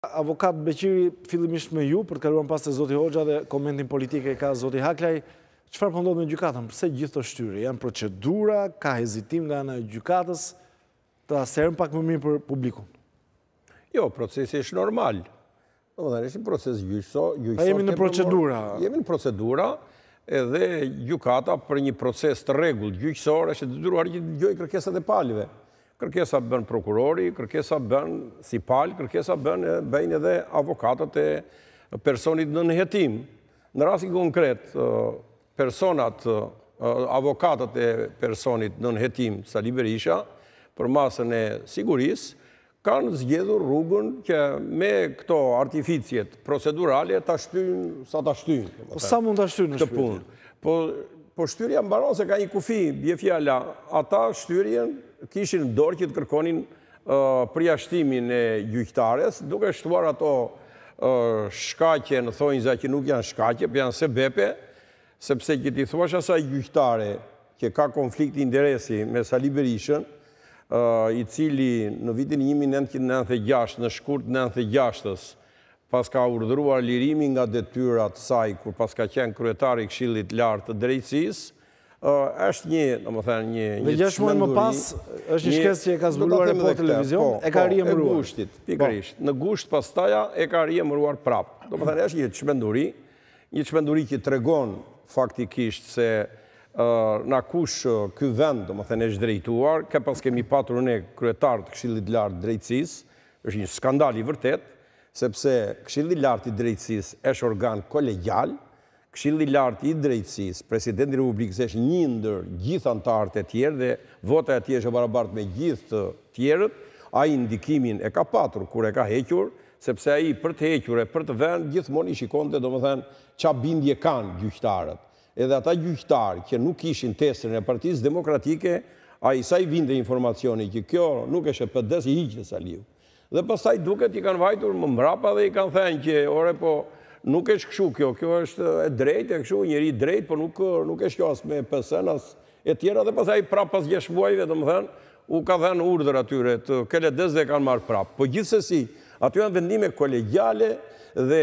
Avokat Beqiri, fillimisht me ju, për të kaluar pas te zoti Hoxha dhe komentin politik e ka zoti Haklaj, çfarë po ndodh me gjykatën, përse gjithë këto shtyrje, janë procedura, ka hezitim nga ana e gjykatës, ta sqarojmë pak më mirë për publikun? Jo, procesi është normal. Domethënë është një proces gjyqësor. A jemi në procedura? Jemi në procedura edhe gjykata për një proces të rregullt gjyqësor është e detyruar që të dëgjojë kërkesat e palëve. Kërkesa bën prokurori, kërkesa bën si palë, kërkesa bën e bëjnë edhe avokatët e personit nën hetim. Në rastin konkret, personat, avokatët e personit nën hetim, Sali Berisha, për masën e sigurisë, kanë zgjedhur rrugën që me këto artificet procedurale ta shtyjnë sa ta shtyjnë. Po sa mund ta shtyjnë është pyetja? Po, po shtyrja mbaron se ka një kufi, bje fjala. Ata shtyrjen kishin në dorë që të kërkonin përjashtimin e gjyqtares, duke shtuar ato shkaqe në thonjza që nuk janë shkaqe, por janë sebepe, sepse që t'i thuash asaj gjyqtare që ka konflikt interesi me Sali Berishën, i cili në vitin një mijë e nëntëqind e nëntëdhjetë e gjashtë, në shkurt nëntëdhjetë e gjashtës, paska urdhëruar lirimin nga detyra e saj kur paska qenë kryetar i Këshillit të Lartë të Drejtësisë, ë është një, domethënë, një një çmenduri. Dhe gjashtë muaj më pas, është një shkresë që e ka zbuluar Report Televizion, e ka riemëruar. Po, e gushtit, pikërisht. Në gusht pastaj e ka riemëruar prapë. Domethënë, është një çmenduri, një çmenduri që tregon faktikisht se nga kush ky vend, domethënë, është drejtuar, ke pas kemi patur ne kryetar të Këshillit të Lartë të Drejtësisë, Është një skandal i vërtetë, sepse Këshilli i Lartë i Drejtësisë është organ kolegjial, Këshilli i Lartë i Drejtësisë, Presidenti i Republikës është një ndër gjithë anëtarët e tjerë dhe vota e tij është e barabartë me gjithë të tjerët, ai ndikimin e ka patur kur e ka hequr, sepse ai për të hequr e për të vënë gjithmonë i shikonte domethënë ça bindje kanë gjyqtarët. Edhe ata gjyqtarë që nuk kishin teserën e Partisë Demokratike, ai sa i vinte informacioni që kjo nuk është e PD-së, i hiqte Saliu. Dhe pastaj duket i kanë vajtur më mbrapa dhe i kanë thënë që ore po nuk është kështu kjo, kjo është e drejtë e kështu, njeri i drejtë, po nuk nuk është kjo as me PS-në as e tjera dhe pastaj prapë pas gjashtë muajve domethënë u ka dhënë urdhër atyre të KLD-së dhe e kanë marrë prapë. Po gjithsesi, ato janë vendime kolegjiale dhe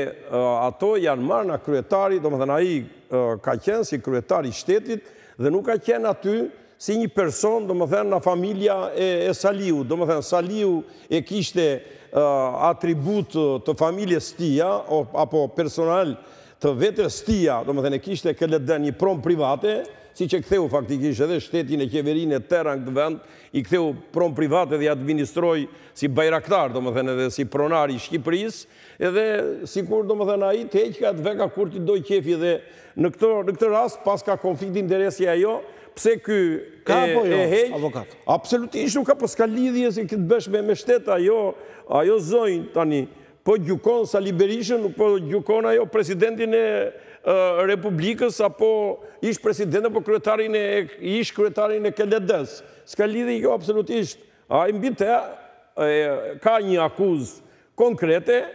ato janë marrë nga kryetari, domethënë ai ka qenë si kryetar i shtetit dhe nuk ka qenë aty si një person, domethënë nga familja e, e Saliut, domethënë Saliu e kishte atribut të familjes së tija apo personal Të vetes tija, domethënë e kishte KLD-në një pronë private, siç e ktheu faktikisht edhe shtetin e qeverinë e tërë në këtë vend, i ktheu pronë private dhe i administroi si bajraktar, domethënë edhe si pronar i Shqipërisë, edhe sikur domethënë ai të heqka e të veka kur t'i dojë qejfi dhe në këtë në këtë rast paska konflikt interesi ajo, pse ky e e heq, absolutisht nuk ka, po s'ka lidhje se ke të bësh me shtet, ajo ajo zonjë tani Po gjykon Sali Berishën, nuk po gjykon ajo presidentin e Republikës apo ish presidentin apo kryetarin e ish kryetarin e KLD-s. S'ka lidhje kjo absolutisht. Ai mbi të ka një akuzë konkrete,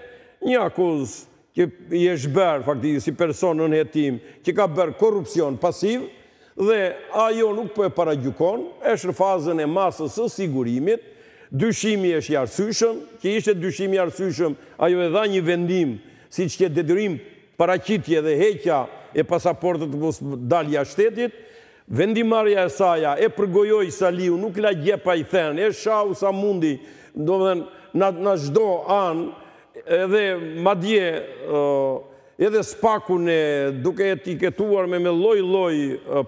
një akuzë që i është bërë faktikisht si person nën hetim që ka bërë korrupsion pasiv dhe ajo nuk po e paragjykon, është në fazën e masës së sigurimit, dyshimi është i arsyeshëm, që ishte dyshim i arsyeshëm, ajo e dha një vendim siç qe detyrim paraqitje dhe heqja e pasaportës të mos dalë jashtë shtetit, vendimmarrja e saja e përgojoi Saliu nuk la gjë pa i thënë, e shau sa mundi, domethënë në çdo anë, edhe madje, Edhe SPAK-un e duke etiketuar me me lloj lloj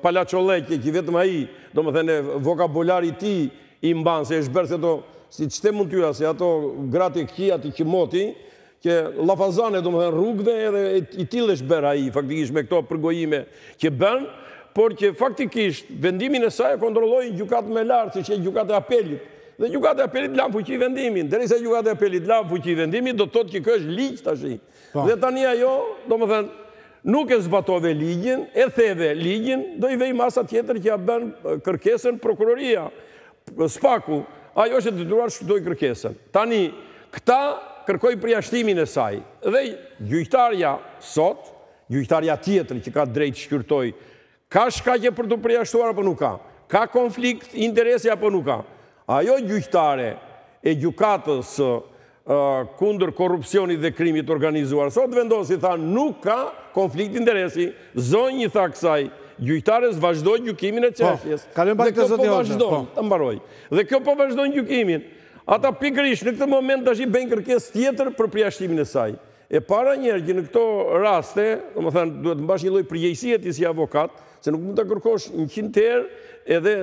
palaçollëqe që vetëm ai, domethënë vokabulari i tij i mban se është bërë se ato si ç'te mund tyre si ato gratë e këqija të qëmotit që llafazane domethënë rrugëve edhe i tillë është bërë ai faktikisht me këto përgojime që bën por që faktikisht vendimin e saj e kontrolloi një gjykatë më e lartë siç është Gjykata e Apelit dhe Gjykata e Apelit la në fuqi vendimin. Derisa Gjykata e Apelit la në fuqi vendimin do të thotë që kjo është ligj tashi. Po. Dhe tani ajo, domethënë, nuk e zbatove ligjin, e theve ligjin, do i vej masa tjetër që ia bën kërkesën prokuroria. Spaku, ajo është e detyruar të shqyrtojë kërkesën. Tani, këta kërkojnë përjashtimin e saj. Dhe gjyqtarja sot, gjyqtarja tjetër që ka drejt shqyrtojë Ka shkaqe për t'u përjashtuar apo nuk ka? Ka konflikt interesi apo nuk ka? Ajo gjyqtare e Gjykatës Kundër Korrupsionit dhe Krimit të Organizuar sot vendosi, tha, nuk ka konflikt interesi. Zonjë i tha kësaj gjyqtares, vazhdo gjykimin e çështjes. Dhe kjo po vazhdon, ta mbaroj. Dhe kjo po vazhdon gjykimin. Ata pikërisht në këtë moment tashi bëjnë kërkesë tjetër për përjashtimin e saj. E para njëherë që në këto raste, domethënë duhet të mbash një lloj përgjegjësie ti si avokat, se nuk mund ta kërkosh 100 herë edhe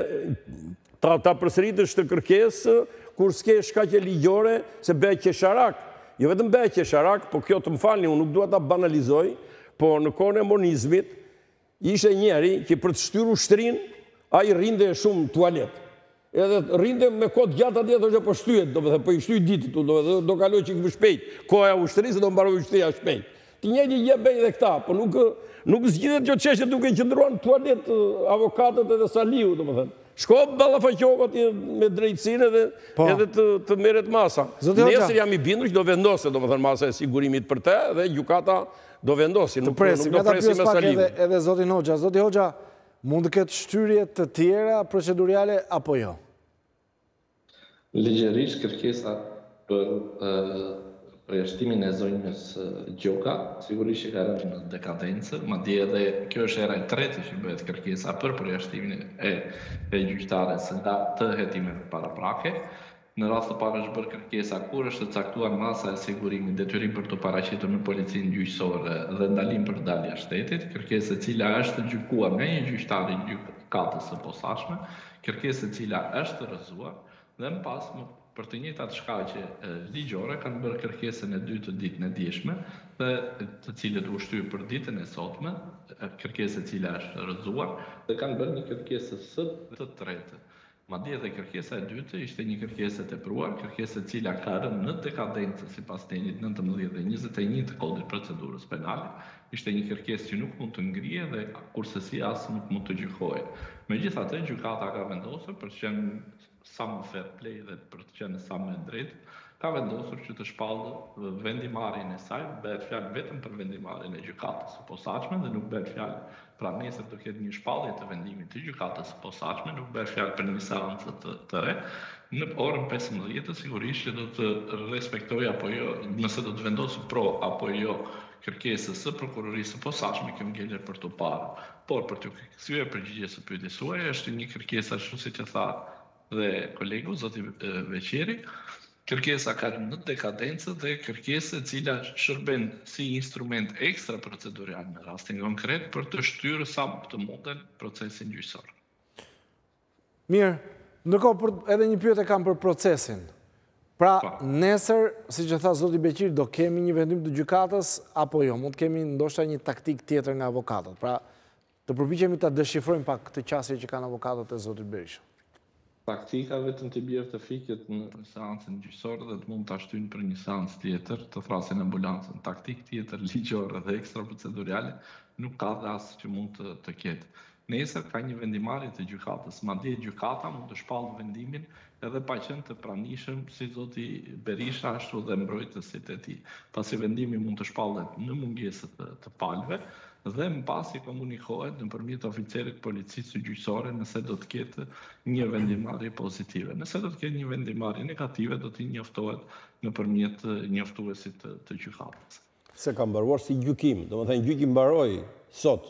ta ta përsëritësh këtë kërkesë kur s'ke shkaqe ligjore se bëhesh qesharak. Jo vetëm bëhesh qesharak, po kjo të më falni, unë nuk dua ta banalizoj, po në kohën e monizmit, Ishte njeri që për të shtyrë ushtrinë, ai rrinte shumë në tualet. Edhe rrinte me kohë të gjatë atje, thoshte po shtyhet, domethënë po i shtyj ditët, domethënë do kaloj çik më shpejt koha e ushtrisë, do mbaroj ushtria shpejt. Të njëjtën gjë bëjnë dhe këta, po nuk zgjidhet kjo çështje duke qëndruar në tualet avokatët edhe Saliu, domethënë. Shko ballafaqohu atje me drejtësinë edhe po. edhe të të merret masa. Nesër jam i bindur që do vendoset domethënë masa e sigurimit për të dhe gjykata Do vendosi, nuk presim, nuk do presim me Saliun. Të presim, edhe Zotin Hoxha. Zoti Hoxha, mund të ketë shtyrje të tjera proceduriale, apo jo? Ligjërisht kërkesa për përjashtimin e zonjës Gjoka, sigurisht që ka rënë në dekadencë, madje edhe kjo është hera e tretë që bëhet kërkesa për përjashtimin e gjyqtares së hetimeve paraprake, Në rast të parë është bërë kërkesa kur është caktuar masa e sigurimit, detyrim për t'u paraqitur në Policinë Gjyqësore dhe ndalim për dalje shtetit, kërkesë e cila është gjykuar nga një gjyqtar i Gjykatës së Posaçme, kërkesë e cila është rrëzuar dhe më pas më për të njëjtat shkaqe ligjore kanë bërë kërkesën e dytë ditën e djeshme dhe të cilët u shty për ditën e sotme, kërkesë e cila është rrëzuar. Dhe kanë bërë një kërkesë së të tretë. Madje edhe kërkesa e dytë ishte një kërkesë e tepruar, kërkesë e cila ka rënë në dekadencë sipas nenit nëntëmbëdhjetë dhe njëzet e një të Kodit Procedurës Penale. Ishte një kërkesë që nuk mund të ngrihej dhe kurrsesi as nuk mund të gjykohej. Megjithatë, gjykata ka vendosur, për të qenë sa më fair play dhe për të qenë sa më e drejtë, ka vendosur që të shpallë vendimmarrjen e saj, bëhet fjalë vetëm për vendimmarrjen e gjykatës së posaçme dhe nuk bëhet fjalë Pra nesër do ketë një shpallje të vendimit të gjykatës së posaçme, nuk bëhet fjalë për një seancë të re, në orën pesëmbëdhjetë sigurisht që do të respektojë apo jo, nëse do të vendosë pro apo jo kërkesës së Prokurorisë së Posaçme kjo ngelet për t'u parë. Por për t'u kthyer përgjigjes së pyetjes suaj është një kërkesë ashtu siç e tha dhe kolegu zoti Beqiri, kërkesa ka rënë në dekadencë dhe kërkesë e cila shërben si instrument ekstra procedural në rastin konkret për të shtyrë sa më të munden procesin gjyqësor. Mirë, ndërkohë për edhe një pyetje kam për procesin. Pra, pa. Po. nesër, siç tha Zoti Beqiri, do kemi një vendim të gjykatës, apo jo, mund të kemi ndoshta një taktikë tjetër nga avokatët. Pra, Të përpiqemi ta deshifrojmë pak këtë qasje që kanë avokatët e zotit Berisha. Taktika vetëm t'i bjerë të fikët në seancën gjyqësore dhe të mund ta shtyjnë për një seancë tjetër, të thërrasin ambulancën. Taktikë tjetër ligjore dhe ekstraproceduriale nuk ka dhe as që mund të ketë. Nesër ka një vendimmarrje të gjykatës, madje gjykata mund të shpallë vendimin edhe pa qenë të pranishëm si zoti Berisha ashtu dhe mbrojtësit e tij, pasi vendimi mund të shpallet në mungesë të palëve dhe më pas t'i komunikohet nëpërmjet oficerit të policisë gjyqësore nëse do të ketë një vendimmarrje pozitive. Nëse do të ketë një vendimmarrje negative do t'i njoftohet nëpërmjet njoftuesit të gjykatës. Se ka mbaruar si gjykim, domethënë gjyqi mbaroi sot.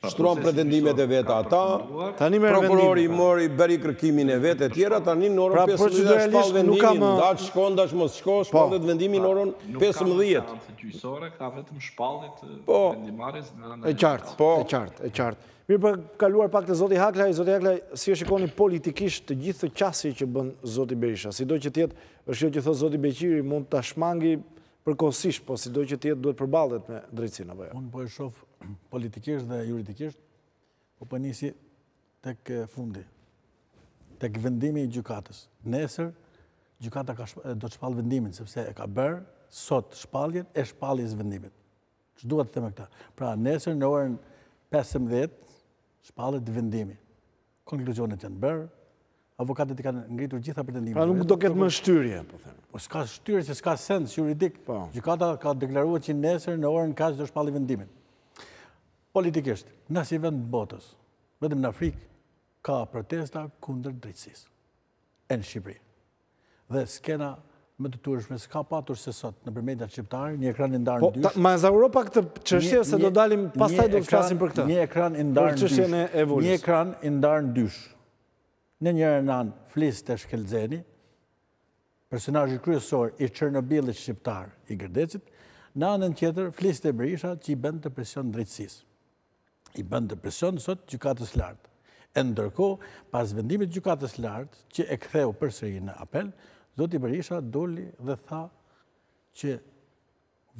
Shtruan pretendimet e veta ata, prokurori mori bëri kërkimin e vet etj, tani në orën pesëmbëdhjetë e shpall vendimin, dash shko dash mos shko, shpallet vendimi në orën pesëmbëdhjetë. Po, e qartë, e qartë, e qartë. Mirë, për të kaluar pak te zoti Haklaj, zoti Haklaj, si e shikoni politikisht të gjithë këtë qasje që bën zoti Berisha, sido që të jetë është ajo që thotë zoti Beqiri, mund ta shmangi Përkohësisht, po sido që të jetë duhet përballet me drejtësinë apo jo? Unë po e shoh politikisht dhe juridikisht, po po e nisi tek fundi, tek vendimi i gjykatës. Nesër gjykata do të shpall vendimin sepse e ka bërë sot shpalljen e shpalljes së vendimit. Ç'dua të them me këtë? Pra nesër në orën 15 shpallet vendimi. Konkluzionet janë bërë, avokatët i kanë ngritur gjitha pretendimet. Pra nuk do ketë më shtyrje, po them. Po s'ka shtyrje se s'ka sens juridik. Po. Gjykata ka deklaruar që nesër në orën kaq do shpalli vendimin. Politikisht, në asnjë vend botës, vetëm në Afrikë ka protesta kundër drejtësisë. E në Shqipëri. Dhe skena më të turpshme, s'ka patur se sot nëpër mediat shqiptare, një ekran i ndarë në po, dysh. Ma ezauro pak këtë çështje se do dalim pastaj do të flasim për këtë. Një ekran i ndarë në dysh. Një ekran i ndarë në dysh. Në njërën anë, fliste Shkëlzeni, personazhi kryesor i Çernobilit shqiptar i Gërdecit, në anën tjetër, fliste Berisha që i bënte presion drejtësisë. i bënte presion sot Gjykatës së Lartë. E ndërkohë, pas vendimit Gjykatës së Lartë, që e ktheu përsëri në apel, zoti Berisha doli dhe tha që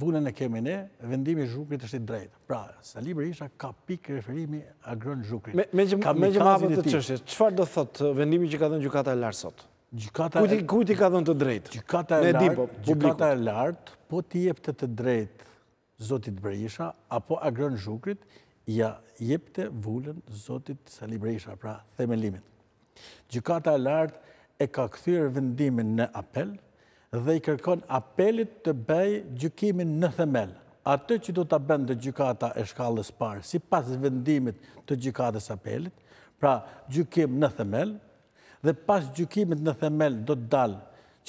vulën e kemi ne, vendimi Zhukrit është i drejtë. Pra, Sali Berisha ka pikë referimi Agron Zhukrit. Meqë ma hape këtë çështje, çfarë do thotë vendimi që ka dhënë gjykata e lartë sot? Kujt i ka dhënë të drejtë? Gjykata e lartë, po t'i jepte të drejtë zotit Berisha apo Agron Zhukrit ia jepte vulën zotit Sali Berisha, pra Themelimit. Gjykata e Lartë e ka kthyer vendimin në apel dhe i kërkon apelit të bëjë gjykimin në themel. Atë që do ta bënte gjykata e shkallës parë sipas vendimit të gjykatës së apelit, pra gjykim në themel, Dhe pas gjykimit në themel do të dalë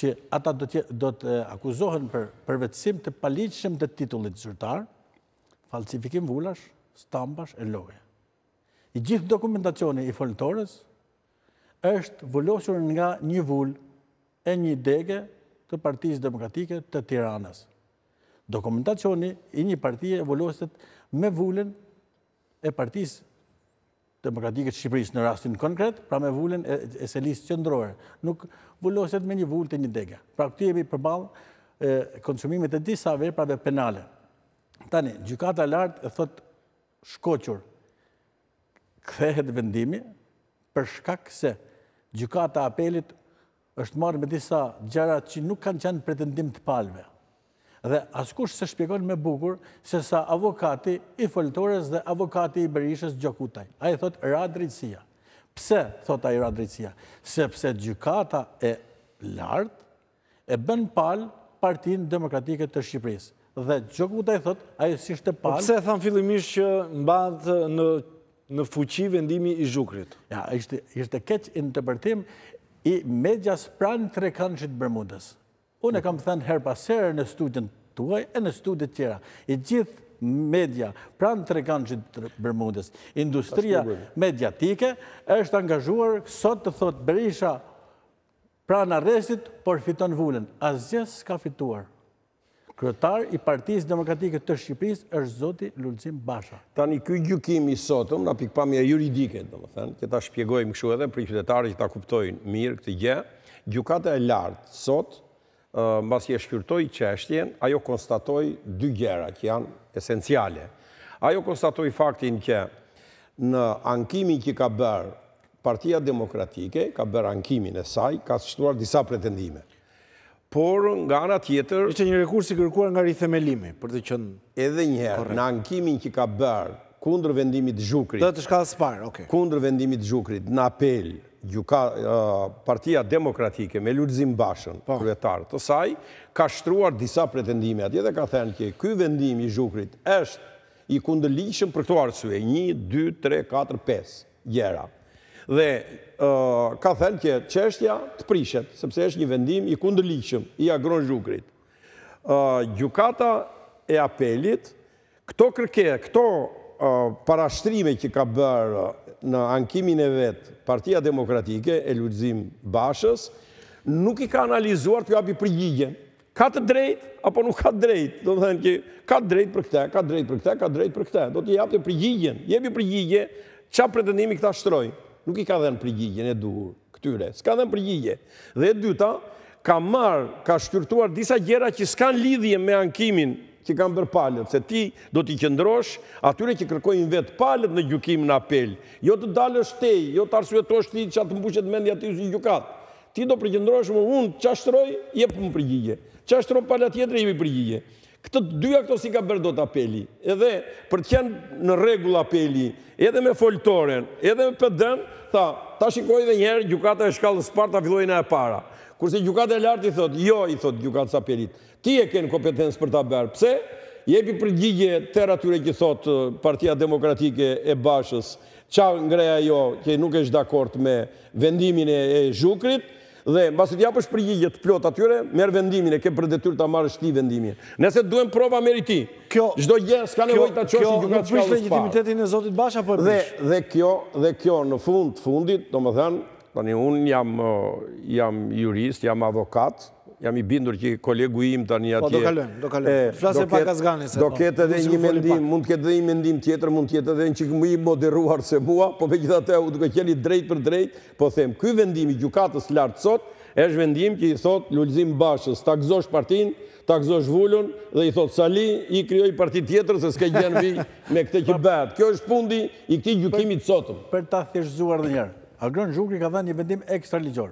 që ata do të akuzohen për përvetësim të paligjshëm të titullit zyrtar, falsifikim vulash, stambash e logoje. I gjithë dokumentacioni i Foltores është vulosur nga një vulë e një dege të Partisë Demokratike të Tiranës. Dokumentacioni i një partie vuloset me vulën e Partisë Demokratike të Shqipërisë në rastin konkret, pra me vulën e selisë qendrore. Nuk vuloset me një vulë të një dege. Pra këtu jemi përballë konsumimit të disa veprave penale. Tani, Gjykata e Lartë e thotë shkoqur, kthehet vendimi për shkak se Gjykata e Apelit është marrë me disa gjëra që nuk kanë qenë pretendime të palëve. Dhe askush s'e shpjegon më bukur sesa avokati i Foltores dhe avokati i Berishës Gjokutaj. Ai thotë ra drejtësia. Pse thotë ai ra drejtësia? Sepse Gjykata e Lartë e bën palë Partinë Demokratike të Shqipërisë. Dhe Gjokutaj thotë ai s'ishte palë. Pse thamë fillimisht që mbet në në fuqi vendimi i Zhukrit. Ja, ishte, ishte keqinterpretim i medias pranë trekëndëshit të Bermudës. Unë e kam thënë herë pas herë në studion tuaj e në studiot e tjera. E gjithë media pranë trekëndëshit të Bermudës, industria mediatike është angazhuar sot të thotë Berisha pranë arrestit, por fiton vulën. Asgjë s'ka fituar. Kryetar i Partisë Demokratike të Shqipërisë është zoti Lulzim Basha. Tani ky gjykim i sotëm nga pikëpamja juridike, domethënë, që ta shpjegojmë kështu edhe për qytetarët që ta kuptojnë mirë këtë gjë, Gjykata e Lartë sot, mbasi e shqyrtoi çështjen, ajo konstatoi dy gjëra që janë esenciale. Ajo konstatoi faktin që në ankimin që ka bërë Partia Demokratike, ka bërë ankimin e saj, ka shtuar disa pretendime. Por, nga ana tjetër. Ishte një rekurs i kërkuar nga Rithemelimi, për të qenë. Edhe një herë, në ankimin që ka bërë kundër vendimit të Zhukrit. Të shkallës së parë, okay. Kundër vendimit të Zhukrit, në apel, Partia Demokratike, me Lulzim Bashën, kryetar të saj, ka shtruar disa pretendime atje dhe ka thënë që ky vendim i Zhukrit është i kundërligjshëm për këto arsye, një, dy, tre, katër, pesë. gjëra. Dhe ka thënë që çështja të prishet, sepse është një vendim i kundërligjshëm i Agron Zhukrit. Gjykata e Apelit këto kërke, këto parashtrime që ka bërë në ankimin e vet Partia Demokratike e Lulzim Bashës, nuk i ka analizuar t'ju japi përgjigje. Ka të drejtë apo nuk ka të drejtë? Do të thënë që ka të drejtë për këtë, ka të drejtë për këtë, ka të drejtë për këtë. Do të japte përgjigjen. Jepi përgjigje çfarë pretendimi këta shtrojnë. Nuk i ka dhënë përgjigjen e duhur këtyre. S'ka dhënë përgjigje. Dhe e dyta, ka marrë, ka shqyrtuar disa gjëra që s'kanë lidhje me ankimin që kanë bërë palët, se ti do t'i qëndrosh atyre që kërkojnë vetë palët në gjykim në apel, jo të dalësh tej, jo të arsyetosh ti ça të mbushet mendja ty si gjykatë. Ti do përqendrohesh më unë ça shtroj, jepmë përgjigje. Ça shtron pala tjetër, jepi përgjigje. Këto të dyja këto s'i ka bërë dot apeli. Edhe për të qenë në rregull apeli, edhe me foltoren, edhe me PD-në, tha, ta shikojë edhe një herë gjykata e shkallës së parë ta fillojë nga e para. Kurse gjykata e lartë i thotë, jo i thotë gjykatës apelit, Ti e ke në kompetencë për ta bërë. Pse? Jepi përgjigje tërë atyre që thotë Partia Demokratike e Bashës ça ngre ajo që nuk është dakord me vendimin e e Zhukrit dhe mbasi të japësh përgjigje të plotë atyre merr vendimin e ke për detyrë ta marrësh ti vendimin. Nëse të duhen prova merri ti. Kjo Çdo gjë s'ka nevojë ta çosh në gjykatë kjo kjo nuk prish legjitimitetin e zotit Basha po e prish. Dhe dhe kjo dhe kjo në fund të fundit domethënë tani unë jam jam jurist jam avokat Jam i bindur që kolegu im tani atje... Po, do kalojmë, do kalojmë. Të flasë edhe pak asgani, se... Do ketë edhe një mendim, mund të ketë edhe një mendim tjetër, mund të jetë edhe një çikë më i moderuar se mua, po megjithatë, unë duke qenë drejt për drejt, po them, ky vendim i gjykatës lartë sot, është vendim që i thotë Lulzim Bashës, ta gëzosh partinë, ta gëzosh vulën, dhe i thotë Saliut, krijo parti tjetër, se s'ke gjë në vijë me këtë që bëhet. Kjo është fundi i këtij gjykimi të sotëm. Për ta thjeshtëzuar dhe një herë, Agron Zhukri ka dhënë një vendim ekstra ligjor.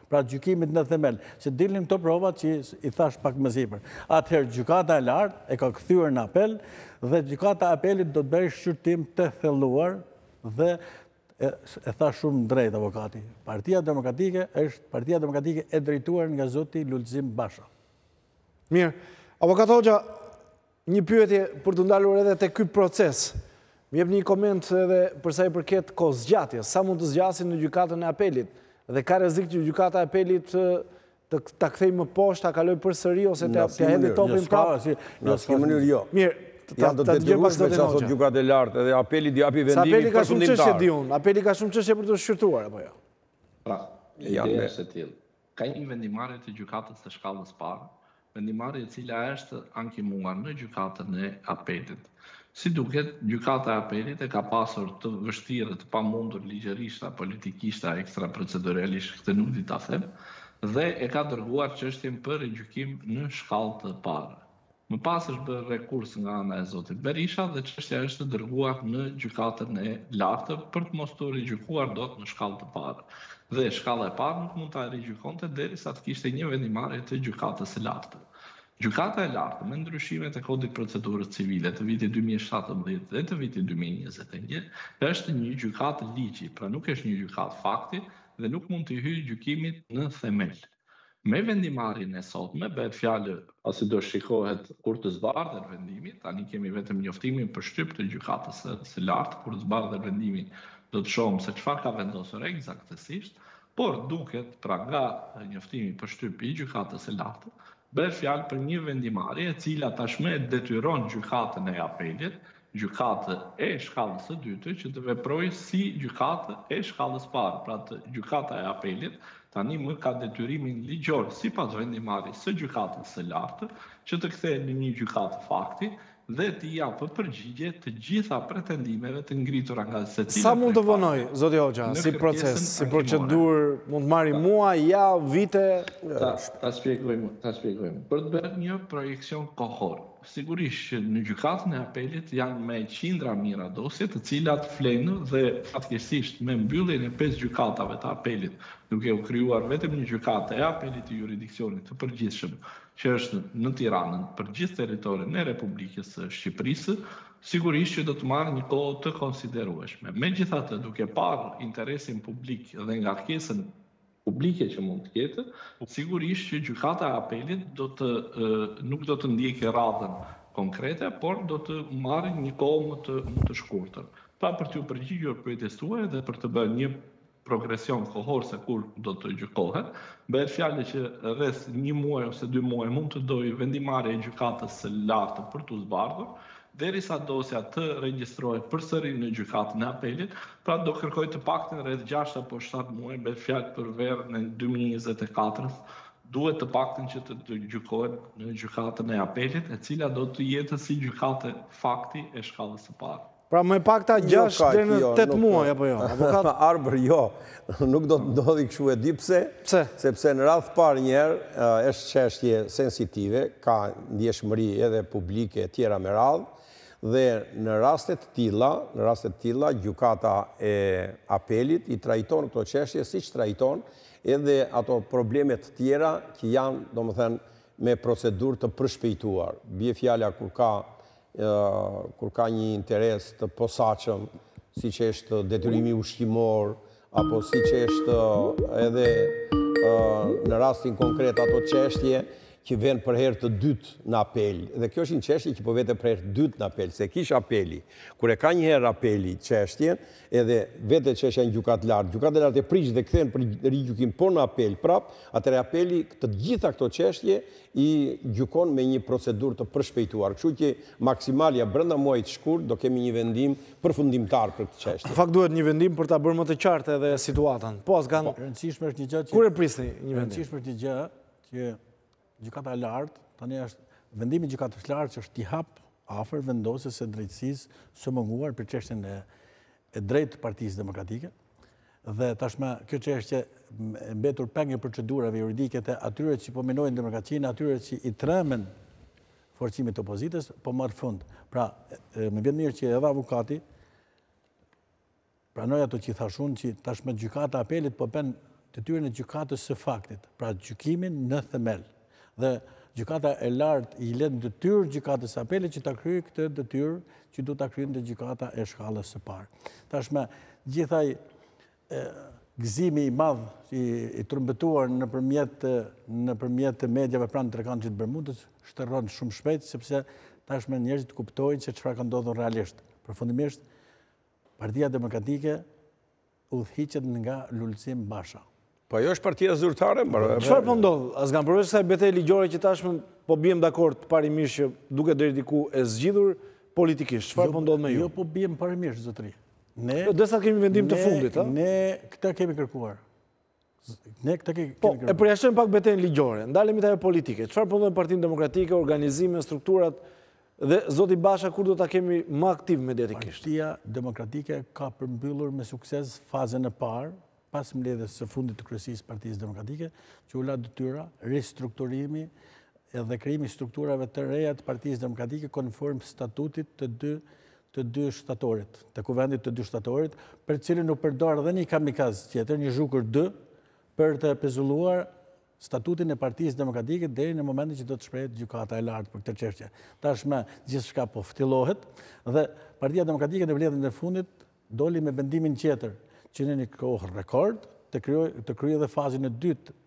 pra gjykimit në themel, që dilnin këto provat që i thashë pak më sipër. Atëherë gjykata e lartë e ka kthyer në apel dhe gjykata e apelit do të bëjë shqyrtim të thelluar dhe e tha shumë drejt avokati. Partia Demokratike është Partia Demokratike e drejtuar nga zoti Lulzim Basha. Mirë. Avokat Hoxha, Një pyetje për t'u ndalur edhe tek ky proces. Më jepni një koment edhe për sa i përket kohëzgjatjes. Sa mund të zgjasin në Gjykatën e Apelit? Dhe ka rrezik që Gjykata e Apelit të ta kthejë më poshtë, ta kalojë përsëri ose të hedhë topin prapë? Në asnjë mënyrë, jo. Mirë, ta dëgjojmë pak zotin Hoxha. Janë të detyrueshme çfarë thotë Gjykata e Lartë, edhe Apeli do japë vendimin përfundimtar. Sa Apeli ka shumë çështje, di unë. Apeli ka shumë çështje për të shqyrtuar, apo jo? Pra, ideja është e tillë. Ka një vendimmarrje të Gjykatës së Shkallës Parë, vendimmarrje e cila është ankimuar në Gjykatën e Apelit. Si duket, Gjykata e Apelit e ka pasur të vështirë a të pamundur ligjërisht a politikisht a ekstraproceduralisht, këtë nuk di ta them, dhe e ka dërguar çështjen për rigjykim në Shkallë të Parë. Më pas është bërë rekurs nga ana e zotit Berisha dhe çështja është dërguar në gjykatën e lartë për të mos t'u rigjykuar dot në shkallë të parë. Dhe shkalla e parë nuk mund ta rigjykonte derisa të kishte një vendimmarrje të gjykatës së lartë. Gjykata e lartë, me ndryshimet e Kodit Procedurës Civile të vitit dy mijë e shtatëmbëdhjetë dhe të vitit dy mijë e njëzet e një, është një gjykatë ligji, pra nuk është një gjykatë fakti dhe nuk mund t'i hyjë gjykimit në themel. Me vendimmarrjen e sotme bëhet fjalë pasi do shikohet kur të zbardhet vendimi, tani kemi vetëm njoftimin për shtyp të Gjykatës së Lartë, kur të zbardhet vendimi do të shohim se çfarë ka vendosur ekzaktësisht, por duket pra nga njoftimi për shtyp i Gjykatës së Lartë, bëhet fjalë për një vendimmarrje e cila tashmë e detyron Gjykatën e Apelit Gjykatë e Shkallës së Dytë që të veprojë si Gjykatë e Shkallës Parë, pra të Gjykata e Apelit, tani më ka detyrimin ligjor sipas vendimmarrjes së Gjykatës së Lartë që të kthehet në një Gjykatë Fakti dhe t'i japë përgjigje të gjitha pretendimeve të ngritura nga secila. Sa mund të vonojë, zoti Hoxha, si proces, si procedurë? Mund të marrë muaj, ja, vite? Ta shpjegojmë, për të bërë një projeksion kohor. Sigurisht që në Gjykatën e Apelit janë me qindra mijëra dosje të cilat flenë dhe fatkeqësisht me mbylljen e pesë gjykatave të Apelit, duke u krijuar vetëm një Gjykatë e Apelit të Juridiksionit të Përgjithshëm që është në Tiranë për gjithë territorin e Republikës së Shqipërisë, sigurisht që do të marrë një kohë të konsiderueshme. Megjithatë, duke parë interesin publik dhe ngarkesën, publike që mund të ketë, sigurisht që gjykata e apelit do të nuk do të ndjekë radhën konkrete, por do të marrë një kohë më të shkurtër. Pra për t'iu përgjigjur pyetjes suaj dhe për të bërë një progresion kohor se kur do të gjykohet, bëhet fjalë që rreth një muaj ose dy muaj mund të dojë vendimmarrja e gjykatës së lartë për t'u zbardhur, derisa dosja të regjistrohet përsëri në Gjykatën e Apelit, pra do kërkojë të paktën rreth gjashtë apo shtatë muaj, bëhet fjalë për verën e dy mijë e njëzet e katrës, duhet të paktën që të gjykohet në Gjykatën e Apelit, e cila do të jetë si gjykatë fakti e shkallës së parë. Pra më e pakta gjashtë deri në tetë muaj apo jo, avokat? Arbër, jo. Nuk do të ndodhi kështu e di pse? Pse? Sepse në radhë të parë një herë është çështje sensitive, ka ndjeshmëri edhe publike e tjera me radhë dhe në raste të tilla, në raste të tilla gjykata e apelit i trajton këto çështje siç trajton edhe ato probleme të tjera që janë, domethënë, me procedurë të përshpejtuar. Bie fjala kur ka kur ka një interes të posaçëm, siç është detyrimi ushqimor, apo siç është edhe në rastin konkret ato çeshtje që venë për herë të dytë në apel. Dhe kjo është një çeshtje që po vete për herë të dytë në apel, se kish apeli. Kur e ka një herë apeli çeshtjen, edhe vete çeshtja në Gjykatë të Lartë, Gjykatë e Lartë e prish dhe kthen për rigjykim po në apel prapë, atëherë apeli të gjitha këto çeshtje i gjykon me një procedurë të përshpejtuar, kështu që maksimalja brenda muajit shkurt do kemi një vendim përfundimtar për këtë çështje. Në fakt duhet një vendim për ta bërë më të qartë edhe situatën. Po, s'kan E rëndësishme është një gjë që Kur e prisni një vendim? E rëndësishme është një gjë që Gjykata e Lartë tani është vendimi i Gjykatës së Lartë që është një hap afër vendosjes së drejtësisë së munguar për çështjen e drejtë të Partisë Demokratike. Dhe tashmë kjo çështje e mbetur peng e procedurave juridike të atyre që po minojnë demokracinë, atyre që i tremben forcimit të opozitës, po marr fund. Pra, më vjen mirë që edhe avokati pranoi ato që i thashë unë që tashmë gjykata e apelit po bën detyrën e gjykatës së faktit, pra gjykimin në themel. Dhe Gjykata e Lartë i lë detyrë Gjykatës së Apelit që ta kryejë këtë detyrë që duhet ta kryente Gjykata e Shkallës së Parë. Tashmë gjithë ai gëzimi i madh i, i trumbetuar nëpërmjet nëpërmjet mediave pranë Trekëndëshit të Bermudës shteron shumë shpejt sepse tashmë njerëzit kuptojnë se çfarë ka ndodhur realisht. Përfundimisht Partia Demokratike udhëhiqet nga Lulzim Basha. Po ajo është partia zyrtare, më bërë. Çfarë po ndodh, Asgan, përveç kësaj beteje ligjore që tashmë po biem dakord parimisht që duket deri diku e zgjidhur politikisht, çfarë jo, po ndodh me ju? Jo po biem parimisht, zotri. Ne, jo, derisa kemi vendim të fundit, ha? Ne, këtë kemi kërkuar. Ne këtë kemi po, kërkuar. Po, e përjashtojmë pak betejën ligjore. Ndalemi te ajo politike. Çfarë po ndodh në Partinë Demokratike, organizimet, strukturat dhe zoti Basha kur do ta kemi më aktiv mediatikisht? Partia Demokratike ka përmbyllur me sukses fazën e parë pas mbledhjes së fundit të kryesisë Partisë Demokratike, që u la detyra ristrukturimi dhe krijimi strukturave të reja të Partisë Demokratike konform statutit të dy të dy shtatorit, të kuvendit të dy shtatorit, për të cilin u përdor dhe një kamikaz tjetër, një zhukur dy, për të pezulluar statutin e Partisë Demokratike deri në momentin që do të shprehet gjykata e lartë për këtë çështje. Tashmë gjithçka po ftillohet dhe Partia Demokratike në mbledhjen e fundit doli me vendimin tjetër që në një kohë rekord të kryejë edhe fazën e dytë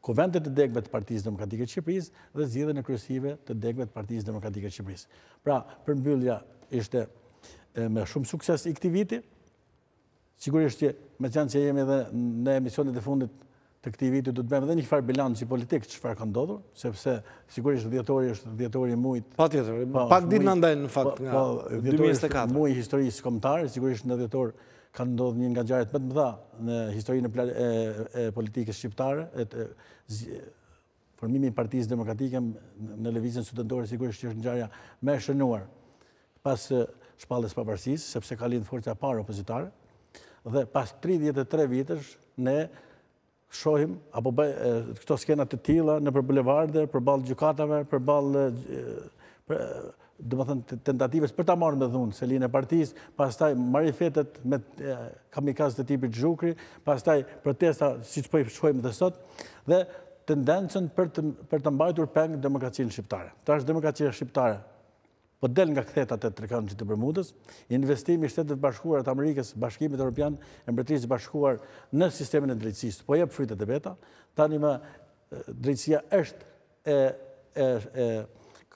Kuvendet e degëve të Partisë Demokratike të Shqipërisë dhe zgjedhjen e kryesive të degëve të Partisë Demokratike të Shqipërisë. Pra, përmbyllja ishte me shumë sukses i këtij viti. Sigurisht që meqenë që jemi dhe në emisionet e fundit të këtij viti, duhet të bëjmë dhe njëfarë bilanci politik çfarë ka ndodhur, sepse sigurisht dhjetori është dhjetori muaji i... Patjetër, po, pak ditë na ndajnë në fakt nga 2024. Po, dhjetori është muaji i historisë kombëtare, sigurisht në dhjetor Ka ndodhur një nga ngjarjet më të mëdha në historinë e politikës shqiptare, formimi i Partisë Demokratike në Lëvizjen Studentore sigurisht që është ngjarja më e shënuar pas shpalljes së pavarësisë, sepse ka lindur forca e parë opozitare dhe pas 33 vitesh ne shohim apo këto skena të tilla nëpër bulevarde, përballë gjykatave, përballë domethënë tentatives për ta marrë me dhunë selinë e partisë, pastaj marifetet me kamikazët e tipit Zhukri, pastaj protesta siç po i shikojmë dhe sot dhe tendencën për të për ta mbajtur peng demokracinë shqiptare. Tash demokracia shqiptare Po del nga kthetrat e Trekëndëshit të Bermudës, investimi i Shteteve të Bashkuara të Amerikës, Bashkimit Europian e Mbretërisë së Bashkuar në sistemin e drejtësisë po jep frytet e veta. Tanimë drejtësia është e e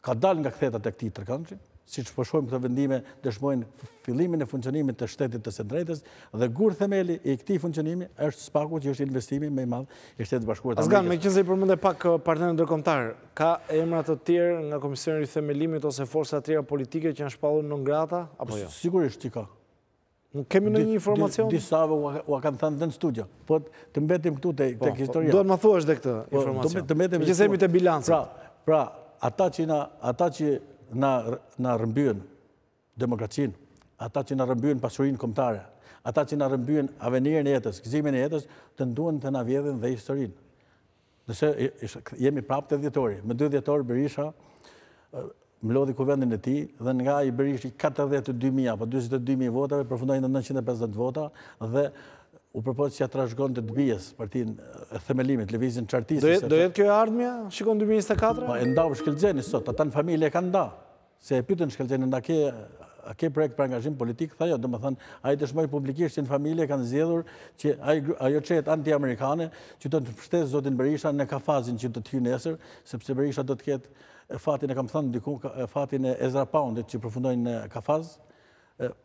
ka dalë nga kthetrat e këtij Trekëndëshi, siç po shohim këto vendime dëshmojnë fillimin e funksionimit të shtetit të së drejtës dhe gur themeli i këtij funksionimi është SPAK-u që është investimi më i madh i Shteteve të Bashkuara të Amerikës. Asllan, meqenëse i përmende pak partnerët ndërkombëtarë, Ka emra të tjerë nga Komisioni i Rithemelimit ose forca të tjera politike që janë shpallur non grata apo jo? Sigurisht që ka. Nuk kemi ndonjë informacion? Disave ua kanë thënë dhe në studio. Po të mbetim këtu të po, po, historia. Do të më thuash dhe këtë po, informacion. Të mbetim këtu. Që te bilanci. Pra, pra, ata që na rrëmbyen, demokracinë, ata që na rrëmbyen pasurinë kombëtare, ata që na rrëmbyen avenirin e jetës, gëzimin e jetës, tentuan të na vjedhin dhe historinë. Nëse jemi prapë te dhjetori, më dy dhjetor Berisha mblodhi kuvendin e tij dhe nga ai bereqeti 42.000 apo 42.000 votave përfundoi në 950 vota dhe u përpoq që t'ia trashëgonte të bijës partinë e themelimit, lëvizjen qartësisht. Do jetë kjo e ardhmja, shikon 2024? Po, e ndau Shkëlzeni sot, ata në familje e kanë nda. Se e pyetën Shkëlzenin a ke a ke projekt për angazhim politik, tha jo, domethënë ai dëshmoi publikisht që në familje kanë zgjedhur që ai ajo çetë antiamerikane që do të mbështesë zotin Berisha në kafazin që do të hyjë nesër, sepse Berisha do të ketë fatin e kam thënë diku fatin e Ezra Paundit që përfundoi në kafaz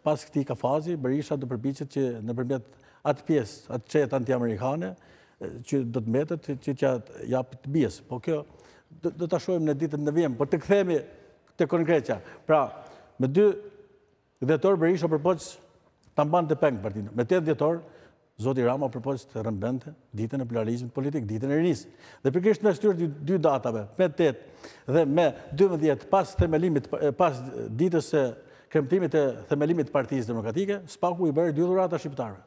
Pas këtij kafazi, Berisha do të përpiqet që nëpërmjet atë pjesë, atë çetë antiamerikane, që do të mbetet, që t'ia japë të bijës. Po kjo, do ta shohim në ditët në vijim, por të këthemi te konkretja. Pra, me dy dhjetor Berisha u përpoq ta mbante peng partinë. Me tetë dhjetor, Zoti Rama përpoq të rrëmbente ditën e pluralizmit politik, ditën e rinisë. Dhe pikërisht mes tyre dy datave, me 8 dhe me 12 pas themelimit, pas ditës së kremtimit e themelimit të partisë demokratike, SPAK-u i bëri dy dhurata shqiptarëve.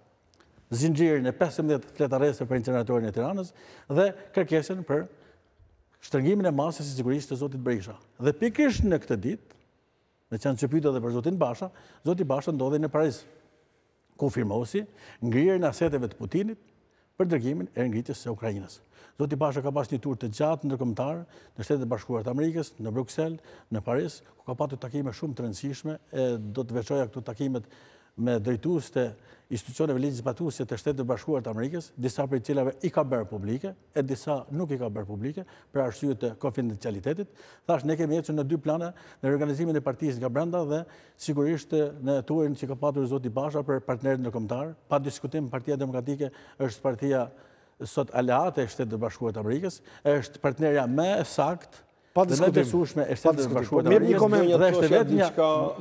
Zinxhirin e 15 fletarresteve për inceneratorin e Tiranës dhe kërkesen për shtrëngimin e masës së sigurisë të zotit Berisha. Dhe pikërisht në këtë ditë, Meqenëse pyete edhe për Zotin Basha, Zoti Basha ndodhej në Paris, ku firmosi ngrirjen e aseteve të Putinit për dërgimin e ngritjes së Ukrainës. Zoti Basha ka pas një tur të gjatë ndërkombëtar, në Shtetet e Bashkuara të Amerikës, në Bruksel, në Paris, ku ka patur takime shumë të rëndësishme, e do të veçoja këtu takimet me drejtues të institucioneve ligjzbatuese te Shtetet e Bashkuara të Amerikës, disa prej të cilave i ka bërë publike, e disa nuk i ka bërë publike, për arsye të konfidencialitetit. Thashë, ne kemi ecur në dy plane, në riorganizimin e partisë nga brenda dhe sigurisht në turin që ka patur Zoti Basha për partnerët ndërkombëtarë. Pa diskutim, partia demokratike është partia sot aleate e Shteteve të Bashkuara të Amerikës, është partnerja më saktë, Pa diskutim. Dhe më e besueshme e Shteteve të Bashkuara. Një koment dhe është e vetmja...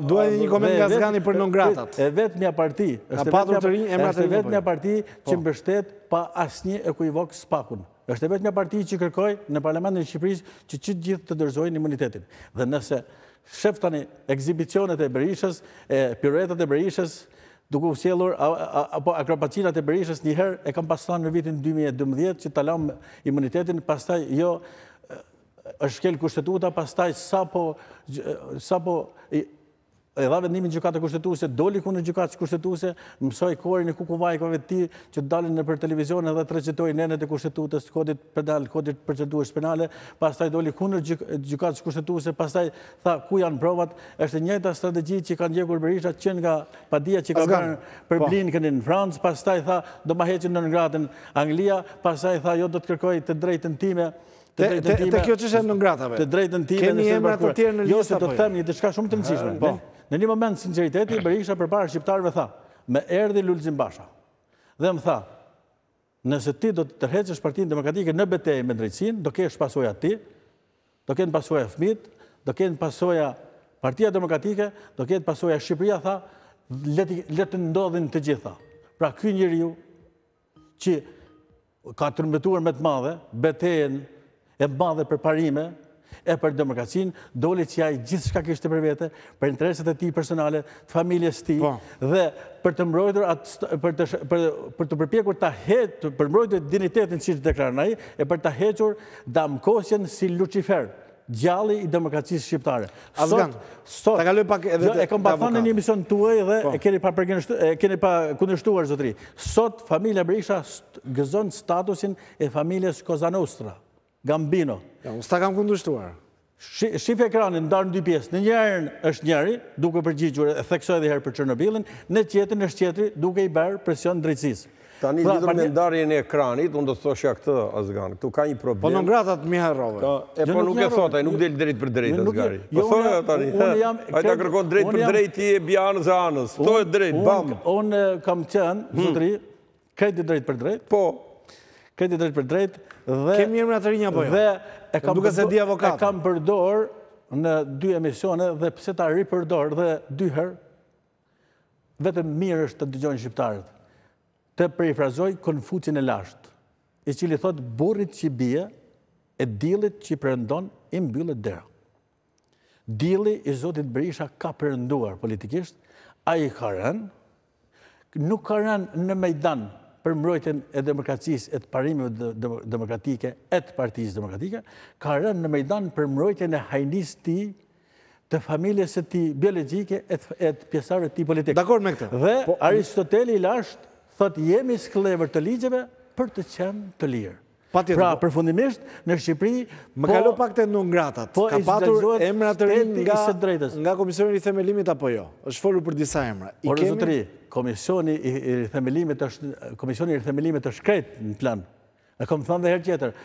Dua një koment nga Zogani për non gratat. E vetmja parti. Ka patur të rinj, është e vetmja parti që po mbështet pa asnjë ekuivok SPAK-un. Është e vetmja parti që kërkoi në parlamentin e Shqipërisë që që të gjithë të dorëzojnë imunitetin. Dhe nëse sheh tani ekzibicionet e Berishës, e piruetat e Berishës, duke u sjellur apo akrobacirat e Berishës një herë e kam pas thënë në vitin 2012 që ta lëmë imunitetin, pastaj jo është shkel kushtetuta, pastaj sapo, sapo e dha vendimin Gjykata Kushtetuese, doli kundër Gjykatës Kushtetuese, mësoi korin e kukuvajkave të tij, që të dalin nëpër televizion edhe të recitojnë nenet e kushtetutës, kodit penal, kodit procedurës penale, pastaj doli kundër Gjykatës Kushtetuese, pastaj Tha, ku janë provat, është e njëjta strategji që ka ndjekur Berisha që nga padia që ka bërë për Blinkenin në Francë, pastaj tha, do ma heqin non gratën Anglia, pastaj tha, jo do të kërkoj të drejtën time, të drejtën time, të drejtën time në Shtetet e Bashkuara. Jo, se do të them një diçka shumë të rëndësishme. Po. Në një moment sinceriteti, Berisha përpara shqiptarve tha, më erdhi Lulzim Basha. Dhe më tha, Nëse ti do të tërheqësh Partinë Demokratike në betejë me drejtësinë, do kesh pasoja ti, do kenë pasoja fëmijët, do ketë pasoja Partia Demokratike, do ketë pasoja Shqipëria, tha, le të ndodhin të gjitha. Pra, ky njeriu që ka trumbetuar me të madhe, betejën e madhe për parime e për demokracinë, doli që ai gjithçka ka ishte për vete, për interesat e tij personale, të familjes së tij po. dhe për të mbrojtur atë për të për, për t'u përpjekur ta heq për mbrojtur dinjitetin siç deklaron ai e për ta hequr damkosjen si Lucifer djalli i demokracisë shqiptare. Azgan, sot, ta kaloj pak edhe jo, të... E kom pa thanë në një emision tuaj dhe po. e keni pa, e keni pa kundërshtuar, zotëri. Sot, familja Berisha gëzon statusin E familjes Cosa Nostra, Gambino. Ja, unë s'ta kam kundërshtuar. Shif ekranin, ndarë në dy pjesë. Në njërën është njëri, duke përgjigjur, e theksoj edhe një herë për Çernobilin, në tjetrën është tjetri, duke i bërë presion drejtësisë. Tani lidhur pra, me ndarjen e ekranit, unë do të thosha këtë, Azgan, këtu ka një problem. Po non gratat m'i harrove. E po nuk e thotë ai, nuk del drejtpërdrejt, Azgan. Po jo, thuaje tani, ai ta kërkon drejtpërdrejt, ti i bie anës e anës. Thuaje drejt, bam. Unë kam qenë, hmm. zotëri, Krejt i drejtpërdrejtë. Po. Krejt i drejtpërdrejtë. Dhe... Kemi emra të rinj apo jo. Dhe e kam duke se di avokat. E kam përdor në dy emisione dhe pse ta ripërdor dhe dy herë vetëm mirë është të dëgjojnë shqiptarët. Të perifrazoj Konfucin e lashtë, i cili thotë burrit që bie e diellit që perëndon i mbyllet dera. Dielli i zotit Berisha ka perënduar politikisht, ai ka rënë, nuk ka rënë në mejdan për mbrojtjen e demokracisë e të parimeve demokratike e të Partisë Demokratike, ka rënë në mejdan për mbrojtjen e hajnisë së tij, të familjes së tij biologjike e të pjestarëve të tij politikë. Dakord me këtë. Dhe po, Aristoteli i lashtë thotë jemi skllevër të ligjeve për të qenë të lirë. Pra, po- përfundimisht, në Shqipëri... Më kalo pak te non gratat. Po ka patur emra të rinj nga, nga Komisioni i Themelimit apo jo? është folur për disa emra. I Por, kemi... zotëri, Komisioni i Themelimit është, Komisioni i Themelimit është krejt në plan. E kom thënë dhe herë tjetër.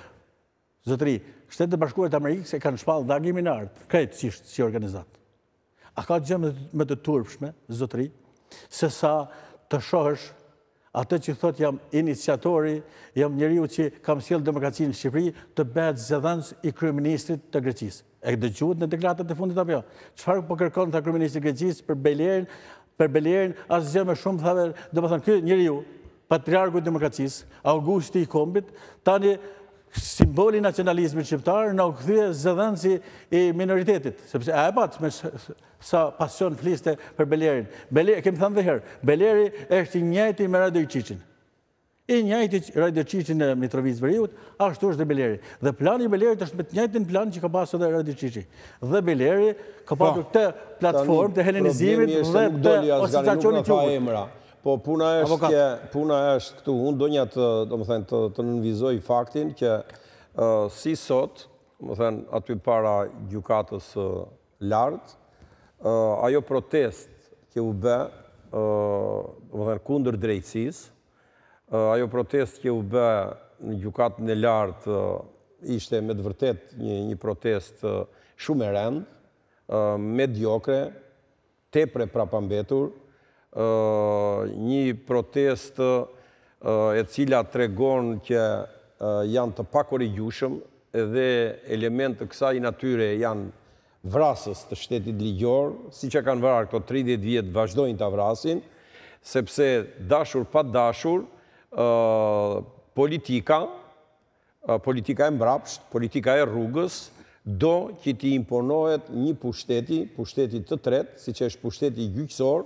Zotëri, Shtetet e Bashkuara të Amerikës e kanë shpallë dhe Agimin e Artë. Krejt, si, si organizatë. A ka gjë më të turpshme, zotëri, sesa të shohësh atë që thotë jam iniciatori, jam njeriu që kam sjellë demokracinë në Shqipëri, të bëhet zëdhënës i kryeministrit të Greqisë. E dëgjuat në deklaratat e fundit apo jo? Çfarë po kërkon tha kryeministri i Greqisë për Belerin, për Belerin asgjë më shumë tha, domethënë ky njeriu Patriarku i demokracisë, Augusti i kombit, tani simboli i nacionalizmit shqiptar na u kthye zëdhënësi i minoritetit. Sepse a e patë me sa pasion fliste për Belerin. Beleri, kemi thënë dhe herë, Beleri është i njëjti me Radoiçiçin. I njëjti Radoiçiçi në Mitrovicë të Veriut, ashtu është dhe Beleri. Dhe plani i Belerit është me të njëjtin plan që ka pasë dhe Radoiçiçi. Dhe Beleri ka po, patur të platformë të helenizimit dhe të asociacionit qukët. Po puna është këtu unë donja të domethënë të të nënvizoj faktin që si sot, domethënë aty para gjykatës së lartë, ajo protestë që u bë, domethënë kundër drejtësisë, ajo protestë që u bë në gjykatën e lartë ishte me të vërtetë një një protestë shumë e rëndë, mediokre, tepër e prapambetur, një protestë e cila tregon që janë të pakorrigjueshëm dhe elementë të kësaj natyre janë vrasës të shtetit ligjor, siç e kanë vrarë këto tridhjetë vjet vazhdojnë ta vrasin, sepse dashur pa dashur politika Politika e mbrapshtë, politika e rrugës, do që t'i imponohet një pushteti, pushteti të tretë, siç është pushteti gjyqësor,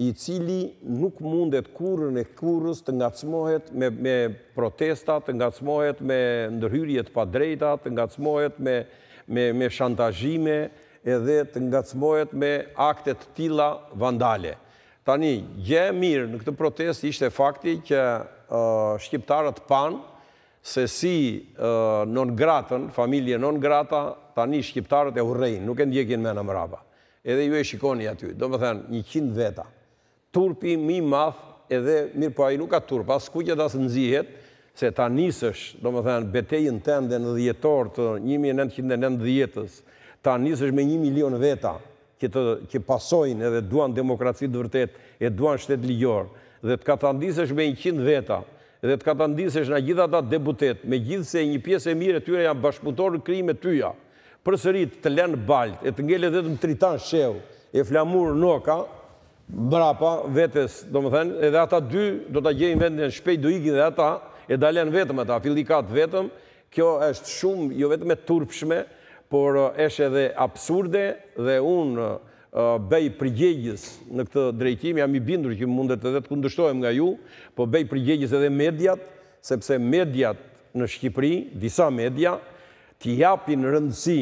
i cili nuk mundet kurrën e kurrës të ngacmohet me protesta, të ngacmohet me ndërhyrje të padrejta, të ngacmohet me shantazhime edhe të ngacmohet me akte të tilla vandale. Tani, gjë e mirë në këtë protestë ishte fakti që shqiptarët panë se si non gratën, familje non grata, tani shqiptarët e urrejnë, nuk e ndjekin më nga mbrapa. Edhe ju e shikoni aty, domethënë njëqind veta. Turpi më i madh edhe, mirëpo ai nuk ka turp, as skuqet as nxihet, se ta nisësh, domethënë betejën tënde në dhjetor të një mijë e nëntëqind e nëntëdhjetë-s, ta nisësh me një milion veta, që të pasojnë edhe duan demokraci të vërtetë e duan shtet ligjor dhe të katandisesh me njëqind veta dhe të katandisesh nga gjithë ata deputetë megjithëse një pjesë e mirë e tyre janë bashkëpunëtorë në krimet e tija përsëri të të lënë baltë e të ngelët vetëm Tritan Shehu e Flamur Noka mbrapa vetes domethënë edhe ata dy do ta gjejnë vendin shpejt do ikin dhe ata e do lënë vetëm ata fillikat vetëm Kjo është shumë jo vetëm e turpshme, por është edhe absurde dhe unë bëj përgjegjës në këtë drejtim, jam i bindur që mundet edhe të kundërshtohem nga ju, po bëj përgjegjës edhe mediat, sepse mediat në Shqipëri, disa media, t'i japin rëndësi